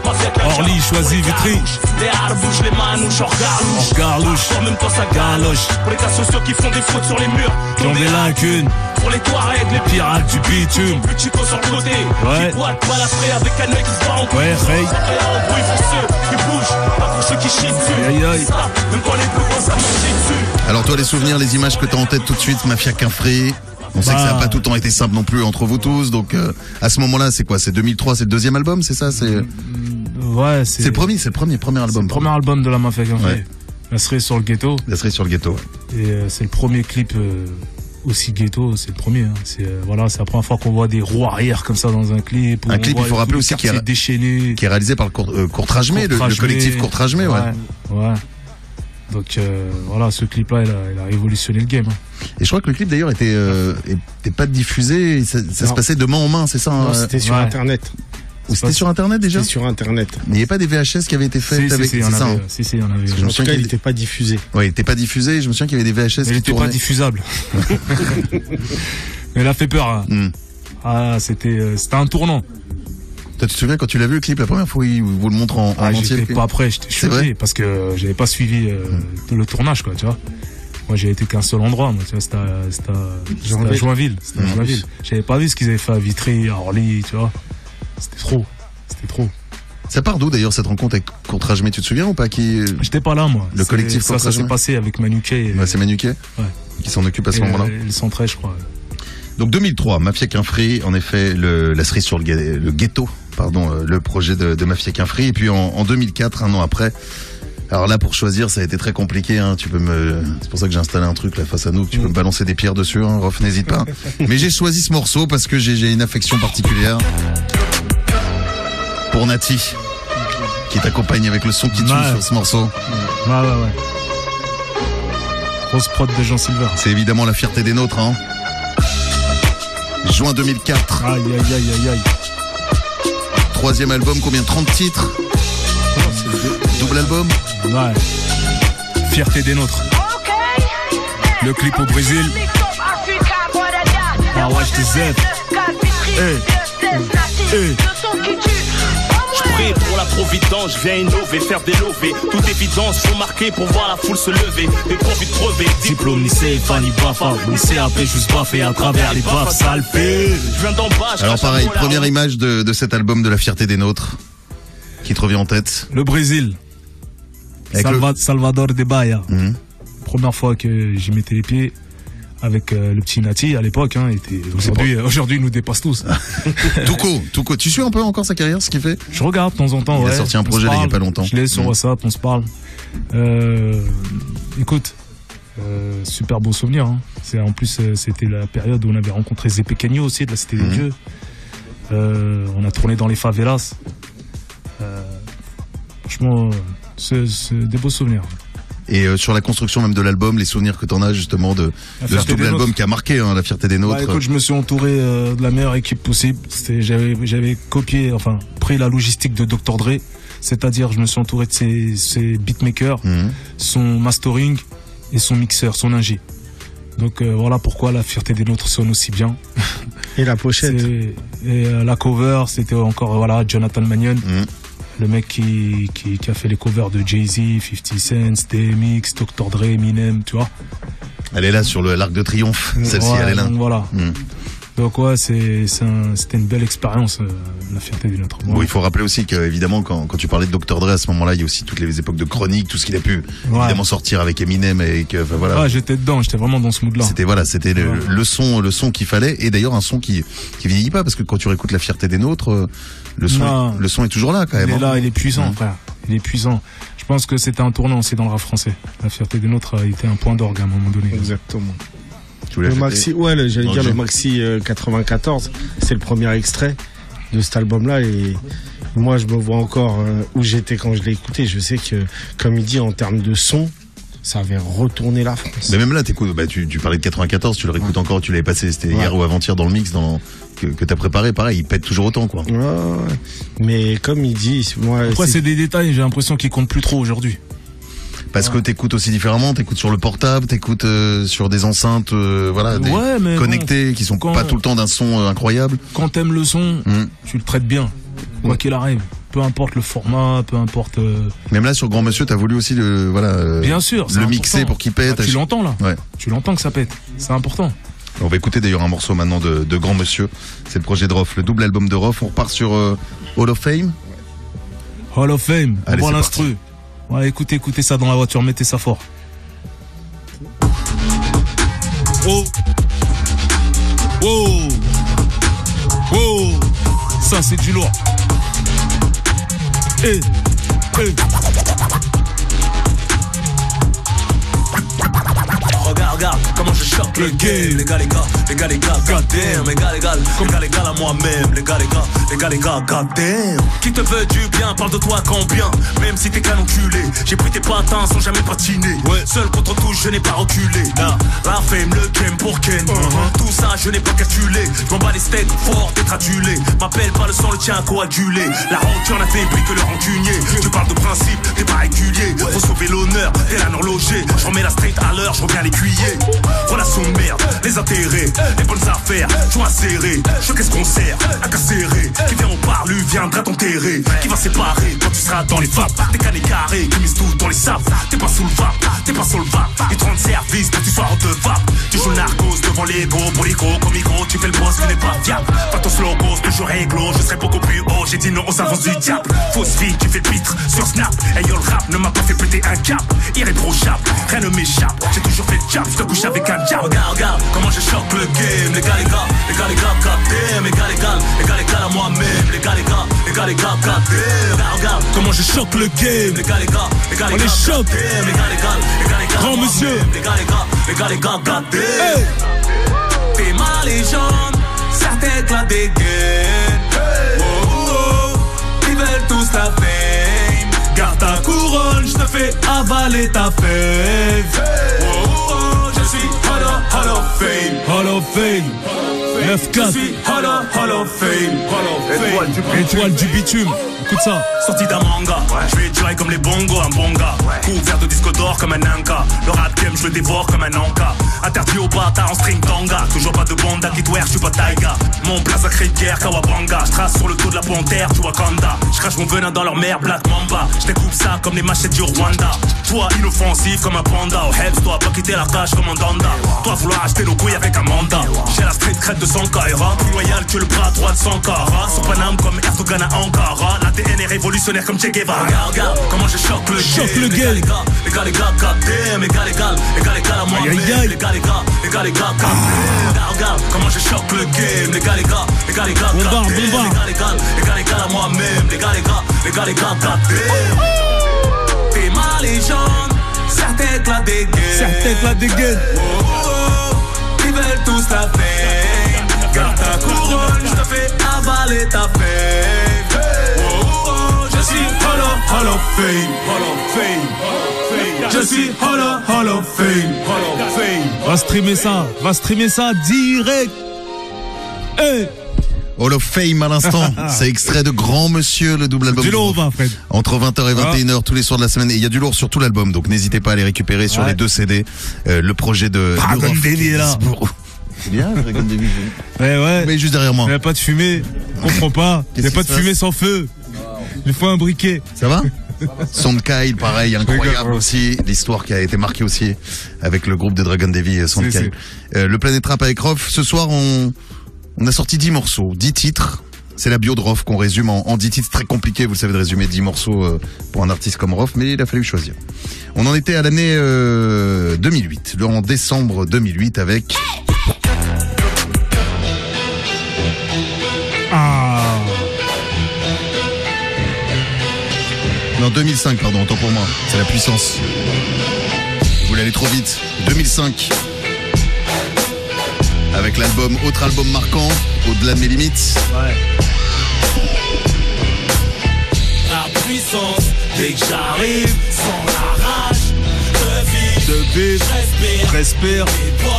S10: Orly, choisis Vitry.
S4: Les harbouches, les manouches, hors garlouche.
S10: Garlouche.
S4: En même temps, ça galoche. Pour les cas sociaux qui font des fautes sur les murs.
S10: Qui ont des lacunes.
S4: Pour les Touaregs, les
S10: Pirates du bitume.
S4: plus chicos sur le côté.
S10: Ouais.
S4: Qui boitent, balafrés avec un œil qui se bat en.
S10: Ouais, hey.
S4: Ça fait un bruit pour ceux qui bougent, pas pour ceux qui chient dessus.
S10: Aïe, aïe.
S4: Même quand les plus gros, ça marche dessus.
S2: Alors toi les souvenirs, les images que t'as en tête tout de suite, Mafia Quinfré. On sait que ça n'a
S3: Bah.
S2: pas tout le temps été simple non plus entre vous tous, donc euh, à ce moment-là, c'est quoi? C'est 2003, c'est le deuxième album, c'est ça? C'est
S3: Ouais, c'est.
S2: c'est le premier, c'est le premier, premier album.
S3: le premier album de la Mafia.
S2: Ouais.
S3: La serait sur le ghetto.
S2: La série sur le ghetto. ouais.
S3: Et euh, c'est le premier clip euh, aussi ghetto, c'est le premier. Hein. C'est euh, voilà, c'est la première fois qu'on voit des roues arrière comme ça dans un clip.
S2: Un clip, il faut rappeler
S3: le
S2: aussi a-
S3: quartier déchaîné.
S2: Qui est réalisé par le court, euh, Courtrajmé, le, le collectif Courtrajmé, ouais.
S3: ouais. Donc euh, voilà, ce clip-là, il a, il a révolutionné le game. hein.
S2: Et je crois que le clip d'ailleurs était, euh, était pas diffusé, ça, ça se passait de main en main, c'est ça
S6: Non,
S2: hein,
S6: c'était sur
S3: ouais.
S6: Internet.
S2: Ou c'était sur internet déjà
S6: C'était sur Internet.
S2: Il n'y avait pas des VHS qui avaient été faits
S3: Si, si,
S2: avec
S3: si, il y en
S2: c'est ça,
S3: avait.
S2: hein
S3: Si, si, il y en avait.
S2: Je me
S6: En tout
S2: souviens
S6: cas,
S2: qu'il
S6: il n'était pas diffusé.
S2: Ouais, il était pas diffusé, je me souviens qu'il y avait des VHS
S3: Mais il
S2: qui
S3: n'était pas diffusable. *laughs* Mais il a fait peur. hein.
S2: Hmm.
S3: Ah, c'était euh, c'était un tournant.
S2: Toi, tu te souviens quand tu l'as vu le clip la première fois, il vous le montre en, en
S3: Ah,
S2: entier
S3: j'étais
S2: clip
S3: pas j'étais
S2: C'est vrai
S3: choqué parce que euh, j'avais pas suivi euh, tout le tournage, quoi, tu vois. Moi, j'ai été qu'un seul endroit, moi, tu vois, c'était à,
S6: Joinville.
S3: Joinville. C'était à. Joinville. J'avais pas vu ce qu'ils avaient fait à Vitry, à Orly, tu vois. C'était trop. C'était trop.
S2: Ça part d'où d'ailleurs cette rencontre avec Courtrajmé, tu te souviens ou pas qui
S3: J'étais pas là, moi.
S2: Le collectif
S3: Ça, s'est passé avec Manuquet et,
S2: Bah, C'est Manuquet
S3: Ouais.
S2: qui s'en occupe à ce moment-là.
S3: euh, et le 113, je crois.
S2: Donc 2003, Mafia Quinfré, en effet, le, la cerise sur le ghetto, pardon, euh, le projet de, de Mafia Quinfré. Et puis en, en 2004, un an après, alors là pour choisir, ça a été très compliqué. Hein, tu peux me, c'est pour ça que j'ai installé un truc là face à nous. que Tu peux me balancer des pierres dessus, hein, Rof, n'hésite pas. *laughs* Mais j'ai choisi ce morceau parce que j'ai j'ai une affection particulière pour Nati, qui t'accompagne avec le son qui tue
S3: Ouais.
S2: sur ce morceau.
S3: Ouais, ouais, ouais. Grosse prod de Jean Silver.
S2: C'est évidemment la fierté des nôtres. Hein. Juin 2004,
S3: Aïe, aïe, aïe, aïe, aïe.
S2: Troisième album, combien 30 titres Double album
S3: Ouais. Fierté des nôtres. Le clip au Brésil. Ah ouais, je te zèle. Eh.
S4: Pour la providence, je viens innover, faire des lovés. Toute évidence, faut marquer pour voir la foule se lever. Des profits crevés,
S3: Diplôme, ni CFA, ni BAFA, ni CAP, juste baffé à travers les baffes, fait.
S4: Je viens d'en bas, je
S2: Alors pareil, première image de, de cet album de la fierté des nôtres qui te revient en tête.
S3: Le Brésil.
S2: Avec le-
S3: Salva- Salvador de Bahia.
S2: Mhm.
S3: Première fois que j'y mettais les pieds avec euh, le petit Nati à l'époque. Hein, était- aujourd'hui, euh, aujourd'hui, il nous dépasse tous. *laughs*
S2: Touko, Touko, tu suis un peu encore sa carrière, ce qu'il fait?
S3: Je regarde de temps en temps.
S2: Il a
S3: ouais.
S2: sorti un projet là, il y a pas longtemps.
S3: Je l'ai sur
S2: Mm.
S3: WhatsApp, on se parle. Euh, écoute, euh, super beau souvenir. Hein. C'est en plus euh, c'était la période où on avait rencontré Zé Pequeño aussi de la Cité
S2: Mm.
S3: des Dieux. Euh, on a tourné dans les favelas. Euh, franchement, c'est des beaux souvenirs.
S2: Et euh, sur la construction même de l'album, les souvenirs que t'en as justement de, de ce double album qui a marqué hein, la fierté des
S3: Bah,
S2: nôtres.
S3: écoute, je me suis entouré euh, de la meilleure équipe possible. C'était- J'avais j'avais copié, enfin, pris la logistique de Dr. Dre. C'est-à-dire, je me suis entouré de ses, ses beatmakers,
S2: Mhm.
S3: son mastering et son mixeur, son ingé. Donc euh, voilà pourquoi la fierté des nôtres sonne aussi bien.
S6: Et la pochette.
S3: Et euh, la cover, c'était encore voilà Jonathan Mannion,
S2: Mhm.
S3: Le mec qui, qui, qui a fait les covers de Jay-Z, 50 Cent, DMX, Dr. Dre, Eminem, tu vois.
S2: Elle est là sur l'arc de triomphe, celle-ci,
S3: Ouais,
S2: elle est là.
S3: voilà.
S2: Mhm.
S3: Donc ouais, c'est c'est un- c'était une belle expérience, euh, la fierté des nôtres.
S2: Bon, il faut rappeler aussi que évidemment quand, quand tu parlais de Dr Dre à ce moment-là, il y a aussi toutes les époques de chronique, tout ce qu'il a pu
S3: Ouais.
S2: évidemment sortir avec Eminem et que enfin, voilà.
S3: Ah, j'étais dedans, j'étais vraiment dans ce mood-là.
S2: C'était voilà, c'était le,
S3: Ouais.
S2: le son, le son qu'il fallait, et d'ailleurs un son qui qui vieillit pas parce que quand tu réécoutes la fierté des nôtres, euh, le son,
S3: Non.
S2: le son est toujours là quand
S3: Il
S2: même.
S3: est
S2: hein.
S3: là, il est puissant,
S2: Mhm.
S3: frère. Il est puissant. Je pense que c'était un tournant aussi dans le rap français. La fierté des nôtres a été un point d'orgue à un moment donné.
S6: Exactement.
S2: Tu voulais
S6: Le maxi, ouais, le- j'allais dire
S2: le
S6: maxi euh, 94, c'est le premier extrait. de cet album-là et moi je me vois encore euh, où j'étais quand je l'ai écouté. Je sais que, comme il dit, en termes de son, ça avait retourné la France.
S2: Mais même là, t'écoutes, bah, tu, tu parlais de 94, tu le réécoutes encore, tu l'avais passé, c'était
S6: Ouais.
S2: hier ou avant-hier dans le mix dans, que, que t'as préparé, pareil, il pète toujours autant, quoi.
S6: Ouais, ouais. Mais comme il dit, moi, c'est-
S3: c'est des détails, j'ai l'impression qu'ils comptent plus trop aujourd'hui.
S2: Parce que t'écoutes aussi différemment, t'écoutes sur le portable, t'écoutes euh, sur des enceintes, euh, voilà, des
S3: Ouais, mais bon,
S2: connectées, qui sont
S3: quand-
S2: pas tout le temps d'un son euh, incroyable.
S3: Quand t'aimes le son,
S2: Mm.
S3: tu le traites bien. Quoi qu'il arrive. Peu importe le format, peu importe. euh,
S2: Même là, sur Grand Monsieur, t'as voulu aussi le, voilà,
S3: Bien sûr.
S2: le
S3: important.
S2: mixer pour qu'il pète.
S3: Ah, tu l'entends là.
S2: Ouais.
S3: Tu l'entends que ça pète. C'est important.
S2: On va écouter d'ailleurs un morceau maintenant de, de Grand Monsieur. C'est le projet de Rof, le double album de Rof. On repart sur euh, Hall of Fame.
S3: Hall of Fame. On
S2: Allez,
S3: voit l'instru. Ouais, écoutez, écoutez ça dans la voiture, mettez ça fort.
S10: Oh. Oh. Oh.
S3: Ça, c'est du lourd. Eh, eh.
S4: Regarde, comment je choque le game. Les gars, les gars, les gars, les gars, goddamn. Les gars, les gars, les gars, les gars, à moi-même. Les gars, les gars, les gars, les gars, goddamn. Qui te veut du bien, parle de toi quand bien. Même si t'es qu'un enculé. J'ai pris tes patins sans jamais patiner. Seul contre tout, je n'ai pas reculé. Nah. La fame, le game pour Ken. Tout ça, je n'ai pas calculé. Je m'en bats les steaks forts, t'es gratulé. M'appelle pas le sang, le tien coagulé. La rancune a fait que le rancunier. Tu parles de principe, t'es pas régulier. Faut sauver l'honneur, t'es un horloger. Je remets la street à l'heure, je reviens les cuillers. Relation de merde, les intérêts, les bonnes affaires, joint serré. Je qu'est-ce qu'on sert à casserrer. Qui vient au parlu viendra t'enterrer. Qui va séparer quand tu seras dans les vapes. T'es cané carré, qui mise tout dans les sables. T'es pas sous le vape, t'es pas sur le vape. Ils te rendent service tu sois de vape. Tu joues narcos devant pour l'ego, comme micro, tu fais le boss, tu n'es pas fiable. Pas ton slow ghost, toujours réglo, je serai beaucoup plus haut. J'ai dit non aux avances du diable. Fausse vie, tu fais pitre sur Snap. Hey yo, le rap ne m'a pas fait péter un cap. Irréprochable, rien ne m'échappe. J'ai toujours fait le job, je te couche avec un diable. Regarde, regarde, comment je choque le game. Les gars, les gars, les gars, les gars, goddamn. Les gars, les gars, les gars, les gars, à moi-même. Les gars, les gars, les gars, les gars, goddamn. Regarde, regarde,
S10: Comment je choque le game.
S4: les gars, les gars, les gars, les
S10: On
S4: gars,
S10: les
S4: gars, les gars, les gars, les gars,
S10: Grand monsieur.
S4: Les gars, les gars, les gars, les gars.
S10: Hey.
S4: T'es ma légende, certains éclatent des gaines. Oh, oh, oh, ils veulent tous ta fame. Garde ta couronne, je te fais avaler ta fève. Oh, oh, oh, Hall of, Hall of Fame.
S10: Hall of Fame.
S4: Je
S10: 9-4.
S4: suis Hall of, Hall of Fame. Hall of Fame.
S10: Étoile du bitume. Écoute ça.
S4: Sorti d'un manga, je vais durer comme les bongos, un bon gars. Couvert de disque d'or comme un anka. Le rap game, je le dévore comme un anka. Interdit au bâtard en string tanga. Toujours pas de banda qui twerk, je suis pas taiga. Mon plat sacré de guerre, Kawabanga. Je trace sur le dos de la panthère, tu Wakanda. Je crache mon venin dans leur mer, Black Mamba. Je découpe ça comme les machettes du Rwanda. Toi, inoffensif comme un panda. Oh, Helps, toi, pas quitter la tâche comme un danda. Toi, vouloir acheter nos couilles avec un mandat. J'ai la street crête de 100 Kaira. Plus loyal que le bras droit de Sankara. Sur Paname comme Erdogan à Ankara. L'ADN est révolutionnaire comme Che Guevara. Regarde, regarde, comment je choque le
S10: Choque
S4: game.
S10: le
S4: Les gars, les gars, les gars, les gars, goddamn. Les gars, les gars, les gars, les gars, à moi
S10: aïe, aïe.
S4: Les gars, les gars, les gars, les gars, goddamn. Regarde, comment je choque le game. Les gars, les gars, les gars, les gars,
S10: Bombarde,
S4: goddamn. Les gars, les gars, les gars, les gars, à moi-même. Les gars, les gars, les gars, les gars, goddamn. T'es ma légende, certains éclatent des gaines.
S10: Certains éclats des gaines.
S4: Fame. Garde ta couronne, je te fais avaler ta fame. Oh, oh, oh, je suis Hall of, Hall of Fame. Hall of Fame. Je suis Hall of, Hall of Fame. Hall of Fame.
S10: Va streamer ça. Va streamer ça direct. Hey.
S2: Hall of Fame à l'instant. *laughs* C'est extrait de Grand Monsieur, le double album.
S10: Du lourd, va, Fred.
S2: Entre 20h et 21h tous les soirs de la semaine. Et il y a du lourd sur tout l'album, donc n'hésitez pas à les récupérer sur
S10: Ouais.
S2: les deux CD. Euh, le projet de,
S10: Davy est là.
S2: C'est bien, Dragon Davy. *laughs*
S10: Ouais, ouais.
S2: Mais juste derrière moi.
S10: Il n'y a pas de fumée. Je comprends pas. Il n'y a pas de fumée sans feu. Il faut un briquet.
S2: Ça va *laughs* Sound Kyle, pareil, incroyable aussi. L'histoire qui a été marquée aussi avec le groupe de Dragon Davy, euh, Sound
S10: Si,
S2: Kyle. Euh, le Planet Rap avec Rof. Ce soir, on, on a sorti 10 morceaux, 10 titres. C'est la bio de Rof qu'on résume en, en 10 titres. Très compliqué, vous le savez, de résumer 10 morceaux euh, pour un artiste comme Rof, mais il a fallu choisir. On en était à l'année euh, 2008, le- en décembre 2008 avec... 2005, pardon, autant pour moi. C'est la puissance. Vous voulez aller trop vite. 2005. Avec l'album, autre album marquant, Au-delà de mes limites.
S4: La puissance, dès que j'arrive, sans la rage, de vie,
S3: De bif,
S4: respire,
S3: respire.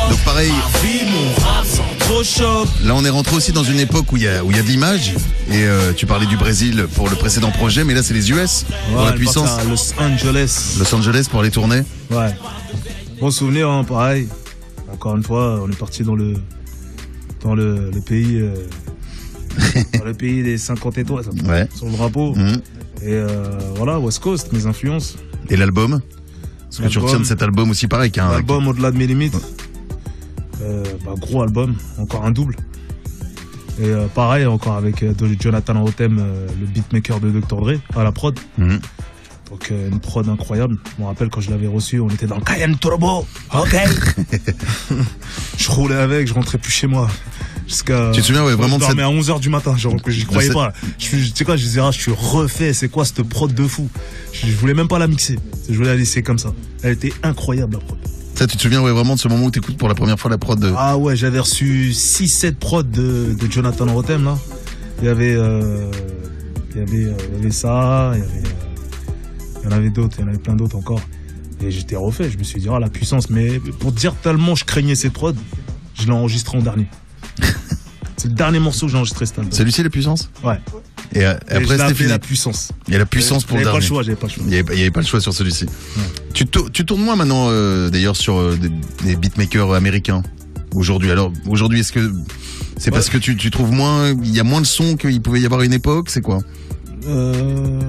S2: Donc pareil,
S4: ma vie, mon rap sans trop
S2: là on est rentré aussi dans une époque où il y a, où il y a de l'image. Et euh, tu parlais du Brésil pour le précédent projet, mais là c'est les US pour la puissance.
S3: à Los Angeles.
S2: Los Angeles pour aller tourner.
S3: Ouais. Bon souvenir, hein, pareil. Encore une fois, on est parti dans le dans le, le pays euh, *laughs* dans le pays des 50 étoiles
S2: Ouais.
S3: sur le drapeau.
S2: Mhm.
S3: Et euh, voilà, West Coast, mes influences.
S2: Et l'album? Ce que tu
S3: L'album.
S2: retiens de cet album aussi pareil qu'un.
S3: Album au-delà de mes limites. Euh, bah, gros album, encore un double. Et euh, pareil, encore avec euh, Jonathan Rotem, le beatmaker de Dr. Dre, à la prod.
S2: Mhm.
S3: Donc euh, une prod incroyable. Je me rappelle quand je l'avais reçu, on était dans le Cayenne Turbo. Ok. *laughs* je roulais avec, je rentrais plus chez moi. Jusqu'à.
S2: Tu te souviens, ouais, vraiment de cette-
S3: dormais à 11h du matin, genre que j'y croyais
S2: cette-
S3: pas. Je, tu sais quoi, je disais, ah, je suis refait, c'est quoi cette prod de fou? Je, je voulais même pas la mixer. Je voulais la laisser comme ça. Elle était incroyable la prod.
S2: Ça, tu te souviens ouais, vraiment de ce moment où t'écoutes pour la première fois la prod de.
S3: Ah ouais, j'avais reçu 6-7 prods de, de Jonathan Rotem là. Il y avait, euh, il y avait, euh, il y avait ça, il y avait, euh, il y en avait d'autres, il y en avait plein d'autres encore. Et j'étais refait, je me suis dit, ah la puissance. Mais pour dire tellement je craignais cette prod, je l'ai enregistré en dernier. *laughs* C'est le dernier morceau que j'ai enregistré cet album.
S2: Celui-ci, la puissance?
S3: Ouais.
S2: Et, euh,
S3: Et
S2: après, c'était
S3: la puissance.
S2: Il y a la puissance pour le
S3: J'avais pas
S2: dernier.
S3: le choix, j'avais pas le choix.
S2: Il n'y avait, pas- le choix sur celui-ci. Tu, tu tournes moins maintenant, euh, d'ailleurs, sur euh, des, des beatmakers américains aujourd'hui. Alors, aujourd'hui, est-ce que c'est parce que tu, tu trouves moins, il y a moins de sons qu'il pouvait y avoir à une époque C'est quoi?
S3: Euh,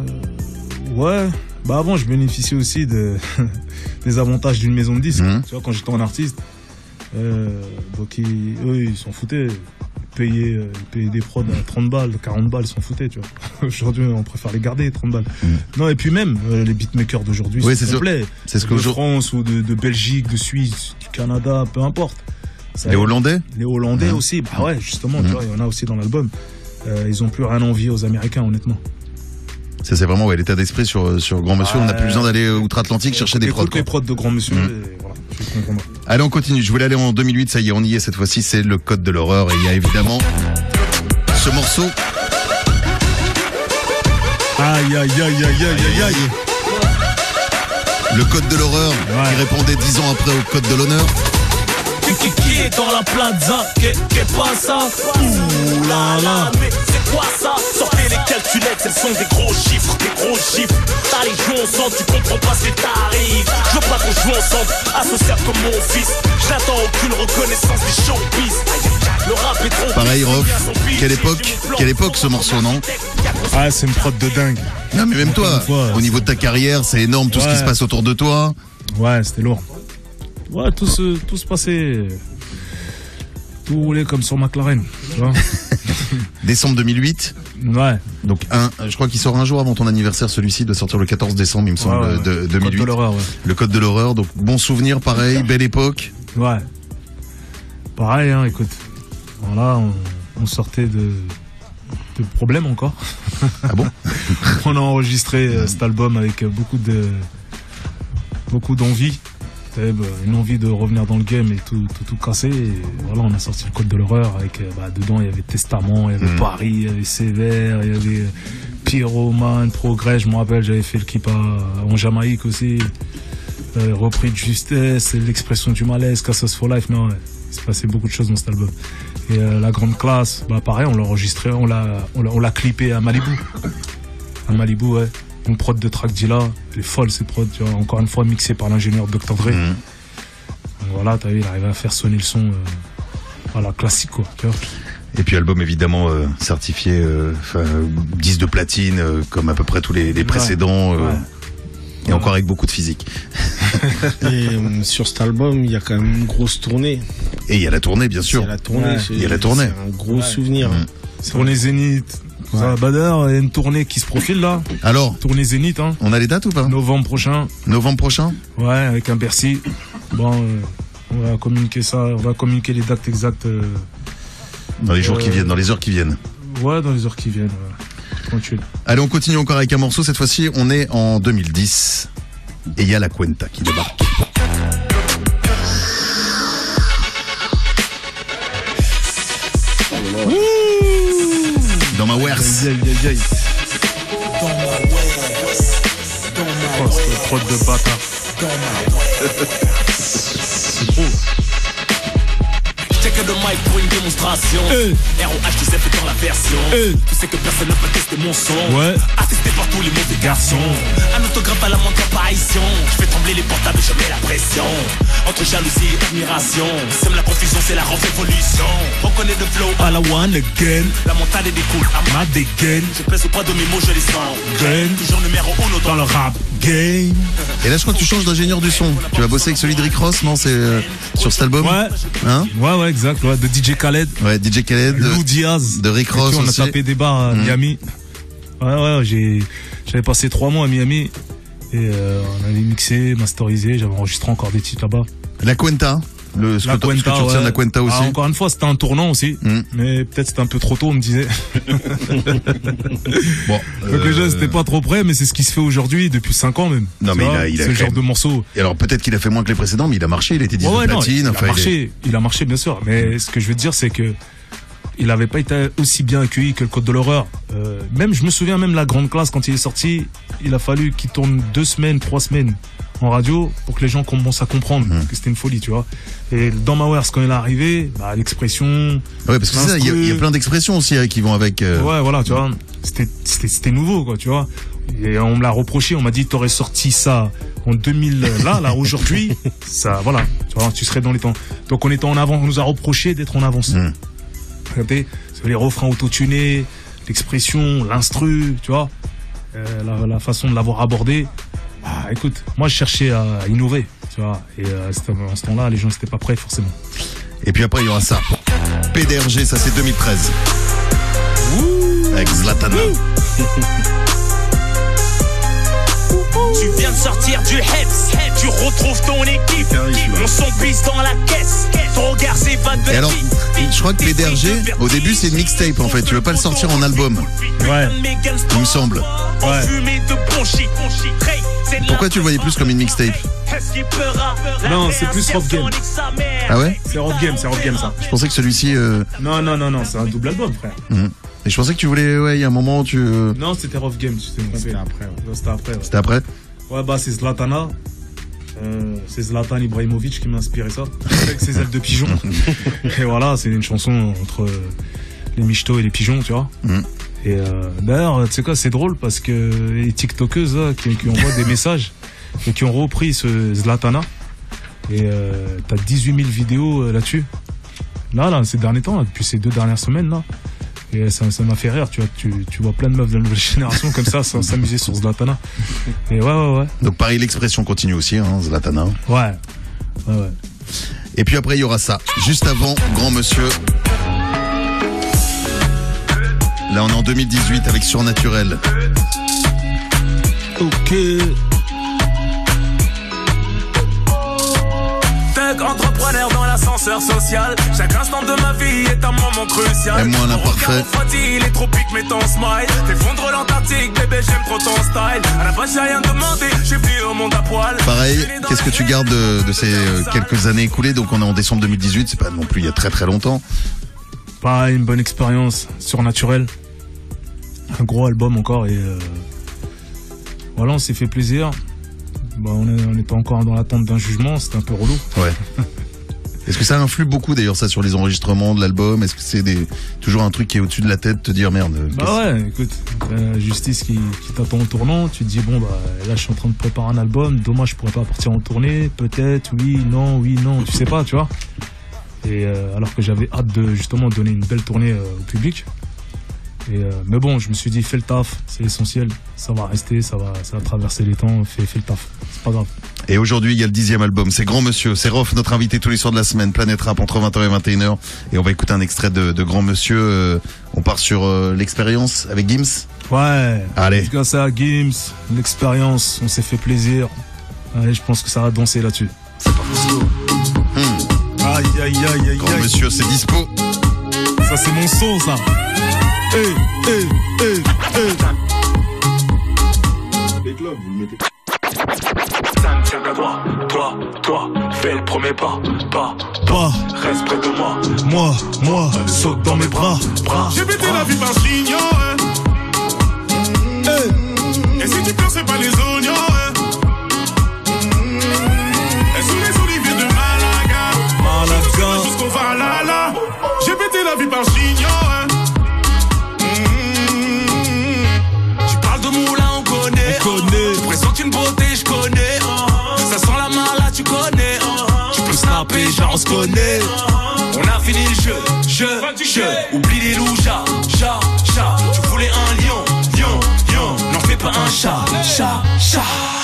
S3: ouais. Bah avant, je bénéficiais aussi de, *laughs* des avantages d'une maison de disques.
S2: Mhm.
S3: Tu vois, quand j'étais en artiste. Euh, donc ils, eux, ils s'en foutaient. Payaient, euh, payaient des prods à 30 balles, 40 balles, ils s'en foutaient, tu vois. *laughs* Aujourd'hui, on préfère les garder, 30 balles. Non, et puis même, euh, les beatmakers d'aujourd'hui.
S2: Oui, c'est sûr.
S3: complets.
S2: C'est ce que
S3: de
S2: je-
S3: France ou de, de Belgique, de Suisse, du Canada, peu importe. Ça-
S2: Les Hollandais
S3: Les Hollandais
S2: Mhm.
S3: aussi. Bah ouais, justement, tu vois, il y en a aussi dans l'album. Euh, ils ont plus rien envié aux Américains, honnêtement.
S2: Ça, c'est vraiment ouais, l'état d'esprit sur, sur Grand Monsieur. On n'a plus besoin d'aller outre-Atlantique chercher des prods.
S3: Les prods de Grand Monsieur. Et
S2: Allez, on continue. Je voulais aller en 2008. Ça y est, on y est cette fois-ci. C'est le code de l'horreur. Et il y a évidemment ce morceau.
S3: Aïe, aïe, aïe, aïe, aïe, aïe, aïe.
S2: Le code de l'horreur qui répondait dix ans après au code de l'honneur.
S4: Qui, qui, qui est dans la plaza? Qu'est qu'est pas ça? Ouh là là. Mais c'est quoi ça? Sortez les calculettes, elles sont des gros chiffres Des gros chiffres. Allez, joue ensemble, tu comprends pas ces tarifs Je veux pas qu'on joue ensemble Associable comme mon fils. Je n'attends aucune reconnaissance des showbiz. Le rap est trop
S2: Pareil, Rof. Quelle époque Quelle époque ce morceau, non?
S3: Ah, c'est une prod de dingue.
S2: Non, mais même
S3: Encore
S2: toi,
S3: fois,
S2: au niveau de ta carrière, c'est énorme tout ce qui se passe autour de toi.
S3: Ouais, c'était lourd. Ouais, tout se, tout se passait. Tout roulait comme sur McLaren. Tu vois *laughs*
S2: Décembre 2008.
S3: Ouais.
S2: Donc, un, je crois qu'il sort un jour avant ton anniversaire. Celui-ci doit sortir le 14 décembre, il me semble,
S3: Ouais, ouais,
S2: de,
S3: ouais.
S2: 2008.
S3: Code de l'horreur, ouais.
S2: Le code de l'horreur. Donc, bon souvenir, pareil, belle époque.
S3: Ouais. Pareil, hein, écoute. Voilà, on, on sortait de, de problèmes encore.
S2: Ah bon *laughs*
S3: On a enregistré euh, cet album avec euh, beaucoup de beaucoup d'envie. Bah, Une envie de revenir dans le game et tout, tout, tout casser. Et voilà, on a sorti le code de l'horreur avec, euh, bah, dedans, il y avait Testament, il y avait
S2: Mhm.
S3: Paris, il y avait Sévère, il y avait euh, Pyroman, Progrès, je me rappelle, j'avais fait le clip à- en Jamaïque aussi. Euh, repris de justesse, l'expression du malaise, Cassos for Life, non, ouais, il se passait beaucoup de choses dans cet album. Et euh, la grande classe, bah pareil, on l'a enregistré, on l'a, on l'a, on l'a clippé à Malibu. À Malibu, ouais. Une prod de track Dilla, elle est folle cette prod, tu vois, encore une fois mixée par l'ingénieur Dr. Dre. Donc voilà, t'as vu, il arrive à faire sonner le son, euh, voilà, classique quoi, tu vois.
S2: Et puis album évidemment euh, certifié euh, enfin, euh, 10 de platine euh, comme à peu près tous les, les précédents euh,
S3: ouais.
S2: et encore avec beaucoup de physique. *laughs*
S6: Et euh, sur cet album, il y a quand même une grosse tournée.
S2: Et il y a la tournée bien
S6: Il y
S2: sûr.
S6: a la tournée.
S3: Ouais.
S2: Il y a la tournée.
S6: C'est un gros souvenir.
S2: Mhm.
S3: Tournée Zénith. Ça, Badr, il y a une tournée qui se profile là.
S2: Alors,
S3: Tournée Zénith, hein.
S2: on a les dates ou pas
S3: Novembre prochain.
S2: Novembre prochain
S3: Ouais, avec un Bercy. Bon, euh, on va communiquer ça, on va communiquer les dates exactes. euh,
S2: Dans les jours qui
S3: Euh,
S2: viennent, dans les heures qui viennent.
S3: ouais, dans les heures qui viennent. ouais. Tranquille.
S2: Allez, on continue encore avec un morceau. Cette fois-ci, on est en 2010 et il y a la Cuenta qui débarque. Dans ma wares.
S3: Oh, c'est trop de bâtard. *laughs* C'est beau.
S4: Le mic pour une démonstration.
S3: Eh.
S4: ROH tu sais fait dans la version.
S3: Eh.
S4: Tu sais que personne ne peut tester mon son.
S3: Ouais.
S4: Assisté par tous les mauvais garçons. Un autographe à la moindre apparition. Je fais trembler les portables, je mets la pression. Entre jalousie et admiration. Sème la confusion, c'est la révolution. Reconnais le flow.
S3: À la one again.
S4: La montagne est découle. À
S3: Ma dégaine.
S4: Je pèse au poids de mes mots, je les sens.
S3: Gain.
S4: Toujours numéro uno dans
S3: Dans le rap game.
S2: Et là, je crois que tu changes d'ingénieur du son. Tu vas bosser avec celui de Rick Ross, non C'est euh, sur cet album?
S3: Ouais.
S2: Hein?
S3: Ouais, ouais, exact. Ouais, de DJ Khaled.
S2: Ouais, DJ Khaled.
S3: Lou Diaz.
S2: de Rick Ross
S3: qui On a tapé des bars à
S2: Mhm.
S3: Miami. Ouais, ouais, j'ai, j'avais passé trois mois à Miami. Et euh, on allait mixer, masteriser. J'avais enregistré encore des titres là-bas.
S2: La Cuenta. Le, ce,
S3: La
S2: que, tu- ce que tu
S3: Cuenta,
S2: retiens de la. Cuenta aussi.
S3: Ah, encore une fois, c'était un tournant aussi.
S2: Mhm.
S3: Mais peut-être c'était un peu trop tôt, on me disait. *laughs*
S2: Bon,
S3: Donc
S2: euh,
S3: c'était pas trop près, mais c'est ce qui se fait aujourd'hui, depuis 5 ans même.
S2: Non, mais il a- il a
S3: Ce genre de morceau.
S2: Et alors peut-être qu'il a fait moins que les précédents, mais il a marché, il était 10
S3: Ouais, ouais, non,
S2: platine.
S3: il, a marché, il a marché bien sûr. Mais ce que je veux dire, c'est que il avait pas été aussi bien accueilli que le Code de l'horreur. Euh, même, je me souviens même la grande classe quand il est sorti, il a fallu qu'il tourne deux semaines, trois semaines en radio pour que les gens commencent à comprendre
S2: Mhm.
S3: que c'était une folie, tu vois. Et dans ma Wares, quand il est arrivé, bah, l'expression,
S2: Ouais, parce que c'est ça, il y, a- y plein d'expressions aussi hein, qui vont avec. euh,
S3: Ouais, voilà, tu vois. C'était, c'était, c'était nouveau, quoi, tu vois. Et on me l'a reproché, on m'a dit, t'aurais sorti ça en 2000, là, là, aujourd'hui, *laughs* ça, voilà, tu vois, tu serais dans les temps. Donc on était en avant, on nous a reproché d'être en avance.
S2: Mm.
S3: Regardez, les refrains autotunés, l'expression, l'instru, tu vois, euh, la, la façon de l'avoir abordé. Bah, écoute, moi je cherchais à innover, tu vois, et euh, en ce temps-là, les gens n'étaient pas prêts forcément.
S2: Et puis après, il y aura ça. PDRG, ça c'est 2013. Avec Zlatan. *laughs*
S4: Tu viens de sortir du Heps, tu retrouves ton équipe. Mon son pisse dans la caisse, ton regard s'évade de
S2: Et alors, je crois que PDRG, au début, c'est une mixtape en fait. Tu veux pas le sortir en album.
S3: Ouais.
S2: Il me semble.
S3: Ouais.
S2: Pourquoi tu le voyais plus comme une mixtape
S3: Non, c'est plus Rough Game.
S2: Ah ouais
S3: C'est Rough Game, c'est Rough Game ça.
S2: Je pensais que celui-ci. euh,
S3: Non, non, non, non, c'est un double album, frère.
S2: mhm. Et je pensais que tu voulais. Ouais, il y a un moment, tu. euh,
S3: Non, c'était Rough Game, tu t'es trompé.
S6: C'était après, ouais.
S3: C'était après, ouais.
S2: C'était après
S3: Ouais, bah, c'est Zlatana. Euh, c'est Zlatan Ibrahimovic qui m'a inspiré ça. Avec ses ailes de pigeon. *laughs* et voilà, c'est une chanson entre les michtos et les pigeons, tu vois.
S2: Mhm.
S3: Et euh, d'ailleurs, tu sais quoi, c'est drôle parce que les TikTokeuses là, qui, qui envoient des messages *laughs* et qui ont repris ce Zlatana. Et euh, t'as 18 000 vidéos euh, là-dessus. Là, là, ces derniers temps, là, depuis ces deux dernières semaines, là. Et ça ça m'a fait rire, tu vois, tu, tu vois plein de meufs de la nouvelle *laughs* génération comme ça, s'amuser sur Zlatana. Et ouais, ouais, ouais.
S2: Donc pareil, l'expression continue aussi, hein, Zlatana.
S3: Ouais. Ouais, ouais.
S2: Et puis après, il y aura ça. Juste avant, grand monsieur. Là, on est en 2018 avec Surnaturel.
S3: Ok.
S4: Entrepreneur dans l'ascenseur social. Chaque instant de ma vie est un moment crucial.
S2: Aime-moi
S4: Mon
S2: l'imparfait.
S4: les tropiques met ton smile. T'effondres l'Antarctique, bébé, j'aime trop ton style. À la base, j'ai rien demandé, j'ai pris au monde à poil.
S2: Pareil, qu'est-ce que tu gardes de, de ces euh, quelques années écoulées? Donc on est en décembre 2018, c'est pas non plus il y a très très longtemps.
S3: Pareil, une bonne expérience surnaturelle. Un gros album encore et euh, voilà, on s'est fait plaisir. Bah, on, est, on était encore dans l'attente d'un jugement, c'était un peu relou.
S2: Ouais. *laughs* Est-ce que ça influe beaucoup d'ailleurs ça sur les enregistrements de l'album? Est-ce que c'est des toujours un truc qui est au-dessus de la tête, te dire merde
S3: Bah ouais, écoute, la justice qui, qui t'attend au tournant, tu te dis bon bah là je suis en train de préparer un album, dommage je pourrais pas partir en tournée, peut-être, oui, non, oui, non, tu sais pas, tu vois. Et euh, alors que j'avais hâte de justement donner une belle tournée euh, au public. Et euh, mais bon, je me suis dit fais le taf, c'est essentiel, ça va rester, ça va, ça va traverser les temps, fais, fais le taf, c'est pas grave.
S2: Et aujourd'hui, il y a le dixième album. C'est Grand Monsieur. C'est Rof, notre invité tous les soirs de la semaine. Planète Rap entre 20h et 21h. Et on va écouter un extrait de, de Grand Monsieur. Euh, on part sur euh, l'expérience avec Gims.
S3: Ouais.
S2: Allez.
S3: Grâce à Gims, l'expérience, on s'est fait plaisir. Ouais, je pense que ça va danser là-dessus.
S2: Hmm.
S3: Aïe aïe aïe aïe
S2: Grand
S3: aïe.
S2: Monsieur, c'est dispo.
S3: Ça c'est mon son ça hey, hey, hey, hey.
S4: Les clubs, vous le mettez. 5, 5 à toi, toi, toi, fais le premier pas, pas,
S3: pas,
S4: reste près de moi,
S3: moi, moi, saute dans mes bras, bras.
S10: J'ai pété la vie par
S4: chignon, hein. Et si tu pleures, c'est pas les oignons, hein. Et sous les oliviers de Malaga, Malaga, jusqu'au Valhalla. J'ai pété la
S10: vie par chignon, hein. je connais. Ça sent la main là, tu connais. Tu peux snapper, genre on se connaît. On a fini le jeu, je, je. Oublie les loups, chat, chat, chat. Tu voulais un lion,
S3: lion, lion.
S10: N'en fais
S3: pas un chat, chat, chat.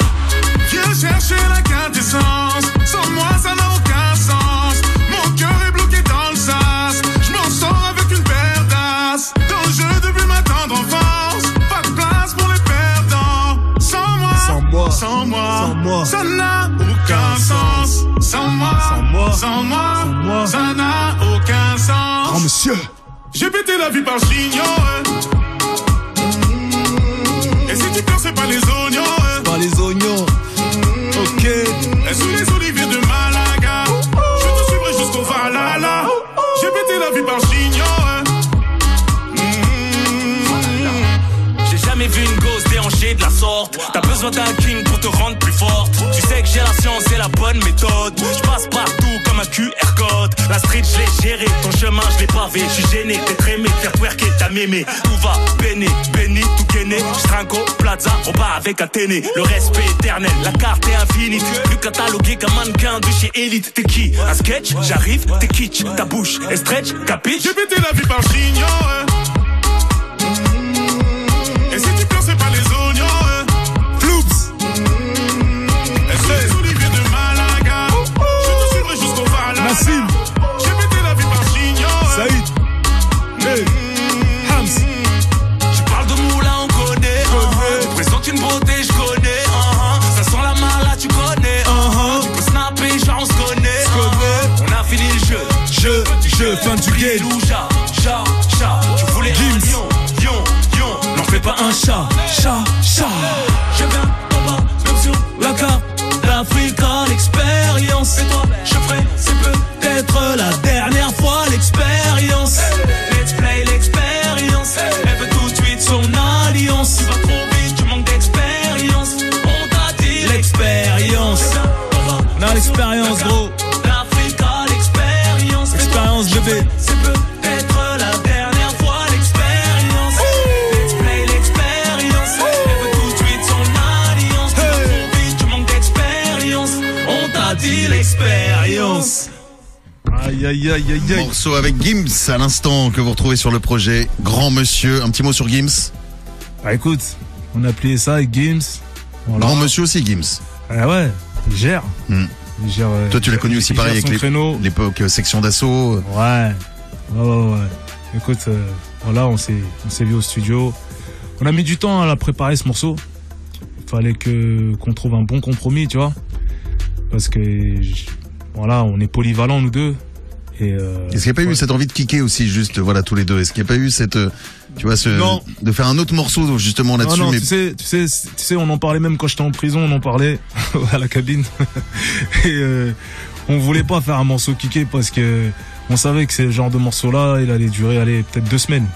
S10: Ça n'a aucun sens. Sans moi,
S3: Sans moi,
S10: sans moi,
S3: sans moi.
S10: ça n'a aucun sens.
S3: Grand monsieur.
S10: J'ai pété la vie par j'ignore. Et si tu pleures, c'est pas les oignons.
S3: Pas les oignons. Ok.
S10: Et sous les oliviers de Malaga, je te suivrai jusqu'au Valhalla. J'ai pété la vie par j'ignore.
S4: J'ai jamais vu une gosse déhanchée de la sorte. T'as besoin d'un méthode. Je passe partout comme un QR code. La street, je l'ai géré. Ton chemin, je l'ai pavé. Je suis gêné aimé, de faire twerker ta mémé. Tout va béni, béni, tout gainé. Stringo, plaza, on bat avec téné. Le respect éternel, la carte est infinie. Plus catalogué qu'un mannequin de chez Elite. T'es qui? Un sketch? J'arrive, t'es kitsch. Ta bouche est stretch, capiche
S10: J'ai pété la vie par. Et
S4: chat, chat. Tu voulais un lion, lion, lion. N'en fais pas un chat, chat, chat. Je viens en bas, comme sur la carte d'Africa, l'expérience. Et toi, je ferai, c'est peut-être la dernière fois l'expérience. Let's play l'expérience. Elle veut tout de suite son alliance. Tu vas trop vite, tu manques d'expérience. On t'a dit l'expérience.
S3: On a l'expérience, gros.
S4: L'expérience.
S3: Expérience, bébé.
S4: T'a dit l'expérience.
S3: Aïe, aïe, aïe, aïe, aïe.
S2: Morceau avec Gims à l'instant que vous retrouvez sur le projet Grand Monsieur. Un petit mot sur Gims.
S3: Bah écoute, on a appelé ça. Voilà.
S2: Grand Monsieur aussi Gims.
S3: Ah ouais, il gère.
S2: Hmm.
S3: Il gère, euh,
S2: Toi tu l'as connu aussi
S3: il
S2: pareil avec l'époque euh, section d'assaut.
S3: Ouais. Ouais, ouais, ouais. Écoute, euh, voilà, on s'est, on s'est vu au studio. On a mis du temps à la préparer ce morceau. Il fallait que, qu'on trouve un bon compromis, tu vois. Parce que, voilà, on est polyvalents, nous deux. Et, euh,
S2: Est-ce qu'il n'y a pas eu cette envie de kicker aussi juste voilà tous les deux? Est-ce qu'il n'y a pas eu cette euh, tu vois ce
S3: Non.
S2: de faire un autre morceau justement là-dessus
S3: non,
S2: mais
S3: tu sais, tu sais, tu sais, on en parlait même quand j'étais en prison, on en parlait *laughs* à la cabine. *laughs* Et euh, on voulait pas faire un morceau kické parce que on savait que le genre de morceau-là, il allait durer, allez, peut-être deux semaines.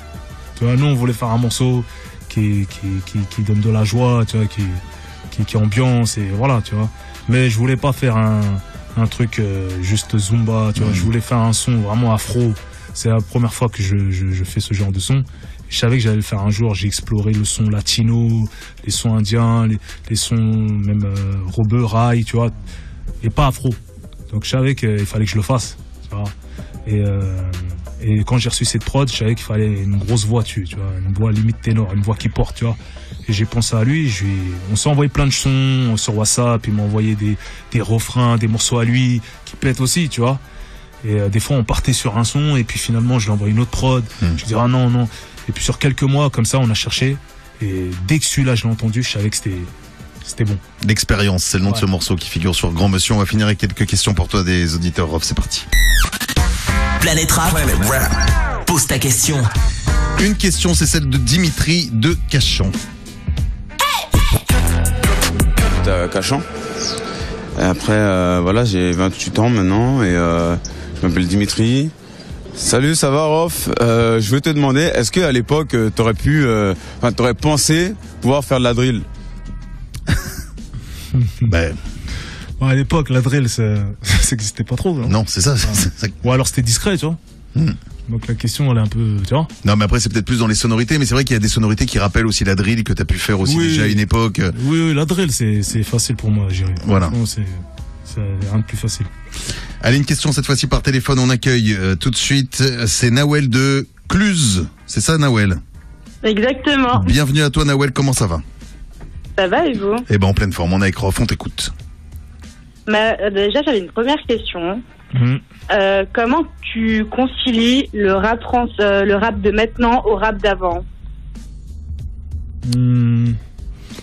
S3: Tu vois, nous, on voulait faire un morceau qui, qui, qui, qui donne de la joie, tu vois, qui, qui, qui ambiance et voilà, tu vois. Mais je voulais pas faire un, un truc euh, juste zumba, tu vois.
S2: Mhm.
S3: Je voulais faire un son vraiment afro. C'est la première fois que je, je, je fais ce genre de son. Je savais que j'allais le faire un jour. J'ai exploré le son latino, les sons indiens, les, les sons même euh, robeux, rail, tu vois, et pas afro. Donc je savais qu'il fallait que je le fasse. Tu vois. Et, euh, et quand j'ai reçu cette prod, je savais qu'il fallait une grosse voix dessus, tu vois, une voix limite ténor, une voix qui porte, tu vois. Et j'ai pensé à lui, je lui on s'est envoyé plein de sons sur WhatsApp, il m'a envoyé des, des refrains, des morceaux à lui qui pètent aussi, tu vois. Et euh, des fois on partait sur un son et puis finalement je lui envoie une autre prod. Je dis ah non non. Et puis sur quelques mois comme ça on a cherché et dès que celui-là je l'ai entendu, je savais que c'était c'était bon.
S2: l'expérience c'est le nom de ce morceau qui figure sur Grand Monsieur on va finir avec quelques questions pour toi des auditeurs c'est parti
S1: Planète Rap. Pose ta question.
S2: une question c'est celle de Dimitri de Cachan
S8: à Cachan. Et après, euh, voilà, j'ai 28 ans maintenant et euh, je m'appelle Dimitri. Salut, ça va, Rof? Euh, Je veux te demander, est-ce que à l'époque, euh, t'aurais pu, euh, enfin, t'aurais pensé pouvoir faire de la drill? *laughs*
S2: Ben
S3: Bon, à l'époque la drill ça ça existait pas trop. hein.
S2: non c'est ça.
S3: Ou alors c'était discret, tu vois.
S2: Hmm.
S3: Donc la question elle est un peu, tu vois.
S2: non mais après c'est peut-être plus dans les sonorités mais c'est vrai qu'il y a des sonorités qui rappellent aussi la drill que tu as pu faire aussi
S3: Oui.
S2: déjà à une époque
S3: Oui, oui, la drill c'est c'est facile pour moi à gérer.
S2: Voilà.
S3: C'est rien de plus facile.
S2: Allez, une question cette fois-ci par téléphone. On accueille euh, tout de suite. C'est Nawel de Cluse. C'est ça, Nawel?
S11: Exactement.
S2: Bienvenue à toi, Nawel. Comment ça va?
S11: Ça va et vous?
S2: Eh ben, en pleine forme. On est avec Rof. On t'écoute.
S11: Euh, Déjà, j'avais une première question.
S3: Mhm.
S11: Euh, comment tu concilies le rap, France, euh, le rap de maintenant au rap d'avant
S3: Hmm.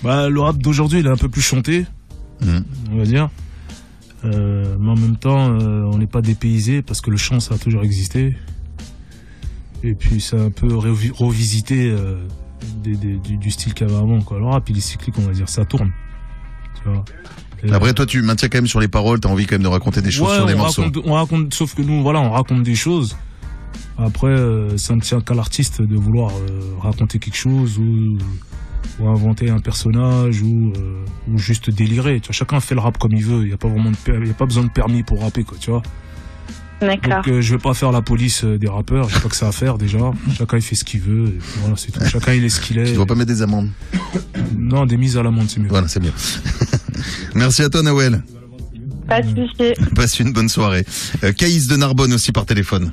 S3: Bah, le rap d'aujourd'hui, il est un peu plus chanté,
S2: Mhm.
S3: on va dire. Euh, mais en même temps, euh, on n'est pas dépaysé parce que le chant, ça a toujours existé. Et puis, c'est un peu revi- revisité euh, des- des- du, du style qu'il y avait avant. Quoi. Le rap, il est cyclique, on va dire. Ça tourne. Tu vois.
S2: Après, toi, tu maintiens quand même sur les paroles. T'as envie quand même de raconter des choses
S3: Ouais,
S2: sur les
S3: on
S2: morceaux.
S3: Raconte, on raconte, sauf que nous, voilà, on raconte des choses. Après, euh, ça ne tient qu'à l'artiste de vouloir euh, raconter quelque chose ou, ou inventer un personnage ou, euh, ou juste délirer. Tu vois, chacun fait le rap comme il veut. Il n'y a pas vraiment de, y a pas besoin de permis pour rapper, quoi. Tu vois.
S11: D'accord.
S3: Donc, euh, je vais pas faire la police des rappeurs. J'ai pas que ça à faire déjà. Chacun il fait ce qu'il veut. et voilà, c'est tout. Chacun il est ce qu'il est.
S2: Tu dois pas mettre des amendes.
S3: Non, des mises à l'amende, c'est mieux.
S2: Voilà, c'est bien. Merci à toi, Nawel.
S11: Pas de souci.
S2: Passe une bonne soirée. Euh, Caïs de Narbonne aussi par téléphone.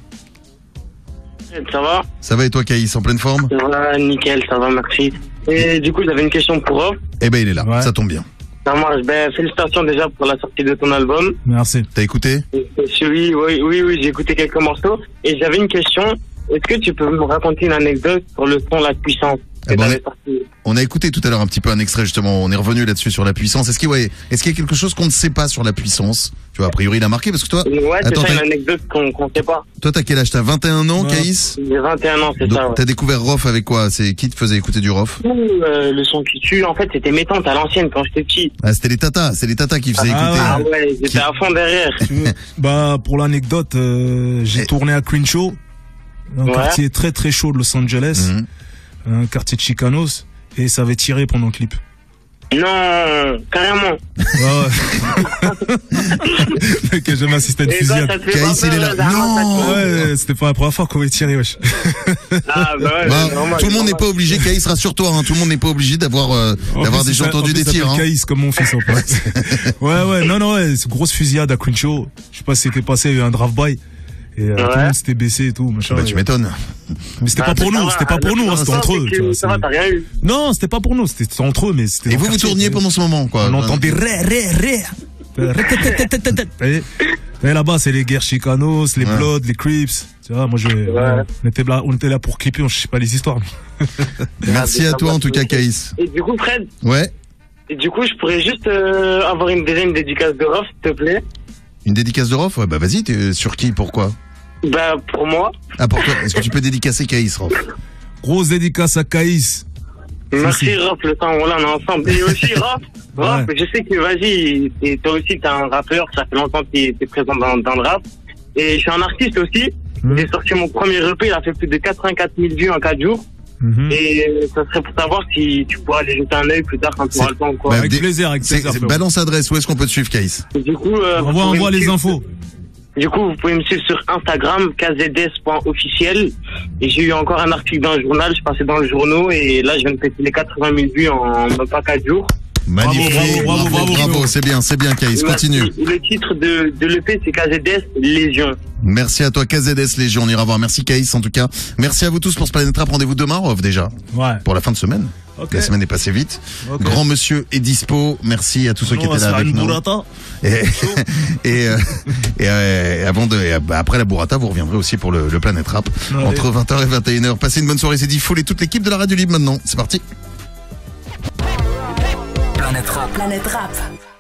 S12: Ça va
S2: Ça va et toi, Caïs, en pleine forme
S12: Ça va, nickel, ça va, merci. Et du coup, j'avais une question pour Rof.
S2: Eh ben, il est là. Ça tombe bien.
S12: Ça marche. Ben, félicitations déjà pour la sortie de ton album.
S3: Merci.
S2: T'as écouté
S12: Oui, oui, oui, oui, j'ai écouté quelques morceaux. Et j'avais une question. Est-ce que tu peux me raconter une anecdote sur le son La Puissance?
S2: Ah bon,
S12: t'avais
S2: ouais.
S12: sorti
S2: On a écouté tout à l'heure un petit peu un extrait justement. On est revenu là-dessus sur la puissance. Est-ce qu'il ouais, est-ce qu'il y a quelque chose qu'on ne sait pas sur la puissance? Tu vois, a priori, il a marqué parce que toi,
S12: Ouais, c'est ça, une anecdote qu'on qu'on sait pas.
S2: toi, t'as quel âge? T'as 21 ans, Caïs?
S12: J'ai 21 ans, c'est ça. ouais.
S2: t'as découvert Rof avec quoi? C'est qui te faisait écouter du Rof?
S12: Euh, le son qui tue, en fait, c'était métante à l'ancienne quand j'étais petit.
S2: Ah, c'était les tatas, c'est les tatas qui faisaient écouter.
S12: Ah ouais, j'étais à fond derrière.
S3: Bah, pour l'anecdote, euh, j'ai tourné à Crenshaw, un
S12: Ouais.
S3: quartier très très chaud de Los Angeles,
S2: Mhm.
S3: Un quartier de Chicanos, et ça avait tiré pendant le clip.
S12: Non, carrément.
S3: Ouais. que *laughs* jamais assisté à une fusillade.
S12: Caïs, est peur, là.
S3: Non Ouais, c'était pas la première fois qu'on va tirer, wesh.
S12: Ah, bah ouais, *laughs*
S2: Bah,
S12: normal,
S2: tout le monde n'est pas obligé, Caïs, rassure-toi, hein, tout le monde n'est pas obligé d'avoir euh,
S3: En
S2: d'avoir déjà entendu
S3: en
S2: des tirs.
S3: s'appelle
S2: Hein.
S3: Caïs, comme mon fils, en *laughs* fait. ouais, ouais, non, non, ouais, grosse fusillade à Crenshaw. Je sais pas si c'était passé, il y a eu un drive-by. Et euh, tout le monde s'était baissé et tout, machin.
S2: Bah, tu m'étonnes.
S3: Mais c'était
S12: Bah,
S3: pas pour nous, c'était pas pour nous, hein, c'était entre eux. Non, c'était pas pour nous, c'était entre eux, mais c'était.
S2: Et vous, vous tourniez pendant ce moment, quoi.
S3: On entendait ré, ré, ré. Et, et là-bas, c'est les guerres chicanos, les
S2: Ouais.
S3: Bloods, les Crips. Tu vois, moi, je, on, était là, on était là pour clipper, on je sais pas les histoires. *laughs*
S2: Merci à toi, en tout cas, Caïs.
S12: Et du coup, Fred,
S2: Ouais.
S12: et du coup, je pourrais juste euh, avoir une deuxième dédicace de Rof, s'il te plaît.
S2: Une dédicace de Rof Ouais, bah vas-y, t'es sur qui Pourquoi?
S12: Bah, pour moi.
S2: Ah, pour toi. Est-ce que tu peux dédicacer Caïs, Rof
S3: Grosse dédicace à Caïs.
S12: Merci Rof, le temps on est ensemble. Et aussi *laughs* Rof, Rof, je sais que vas-y, et toi aussi t'es un rappeur, ça fait longtemps que t'es présent dans, dans le rap. Et je suis un artiste aussi. J'ai sorti mon premier EP, il a fait plus de 84 000 vues en 4 jours. Et euh, ça serait pour savoir si tu pourras aller jeter un œil plus tard quand tu auras le temps. Quoi.
S2: Bah, dé- c'est- c'est- Balance adresse, où est-ce qu'on peut te suivre, Caïs
S12: Et Du coup, euh, vous
S3: Envoie,
S12: pouvez
S3: envoie
S12: me
S3: les
S12: suivre-
S3: infos.
S12: Du coup, vous pouvez me suivre sur Instagram, kzs.officiel. Et j'ai eu encore un article dans le journal, je passais dans le journal et là, je viens de fêter les 80 000 vues en même pas 4 jours.
S2: Magnifique,
S3: bravo, bravo, bravo,
S2: c'est bien, c'est bien, Caïs, continue.
S12: Le titre de, de l'EP, c'est KZS Légion.
S2: Merci à toi, KZS Légion, on ira voir. Merci Caïs, en tout cas. Merci à vous tous pour ce Planète Rap. Rendez-vous demain, Rof, déjà.
S3: Ouais.
S2: Pour la fin de semaine.
S3: Ok.
S2: La semaine est passée vite.
S3: Ok.
S2: Grand monsieur est dispo. Merci à tous ceux qui étaient là avec nous.
S3: burrata.
S2: Et, *laughs* et, euh, et, euh, avant de, et, bah, après la burrata, vous reviendrez aussi pour le, le Planète Rap
S3: Allez.
S2: entre 20h et 21h. Passez une bonne soirée, c'est dit full et toute l'équipe de la Radio Libre maintenant. C'est parti.
S1: Planète Rap.
S7: Planète Rap.